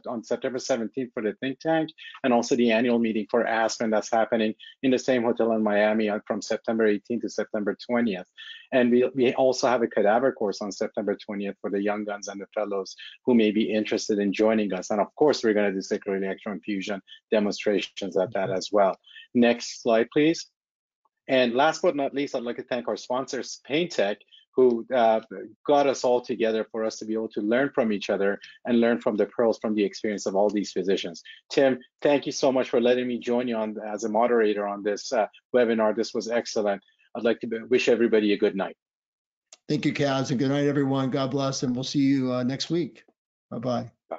on September 17th for the think tank and also the annual meeting for ASPN that's happening in the same hotel in Miami from September 18th to September 20th. And we, we also have a cadaver course on September 20th for the young guns and the fellows who may be interested in joining us. And of course, we're going to do sacral electron demonstrations at that as well. Next slide, please. And last but not least, I'd like to thank our sponsors, PainTEQ, who uh, got us all together for us to be able to learn from each other and learn from the pearls from the experience of all these physicians. Tim, thank you so much for letting me join you on as a moderator on this uh, webinar. This was excellent. I'd like to wish everybody a good night. Thank you, Kaz, and good night, everyone. God bless, and we'll see you uh, next week. Bye-bye. Bye.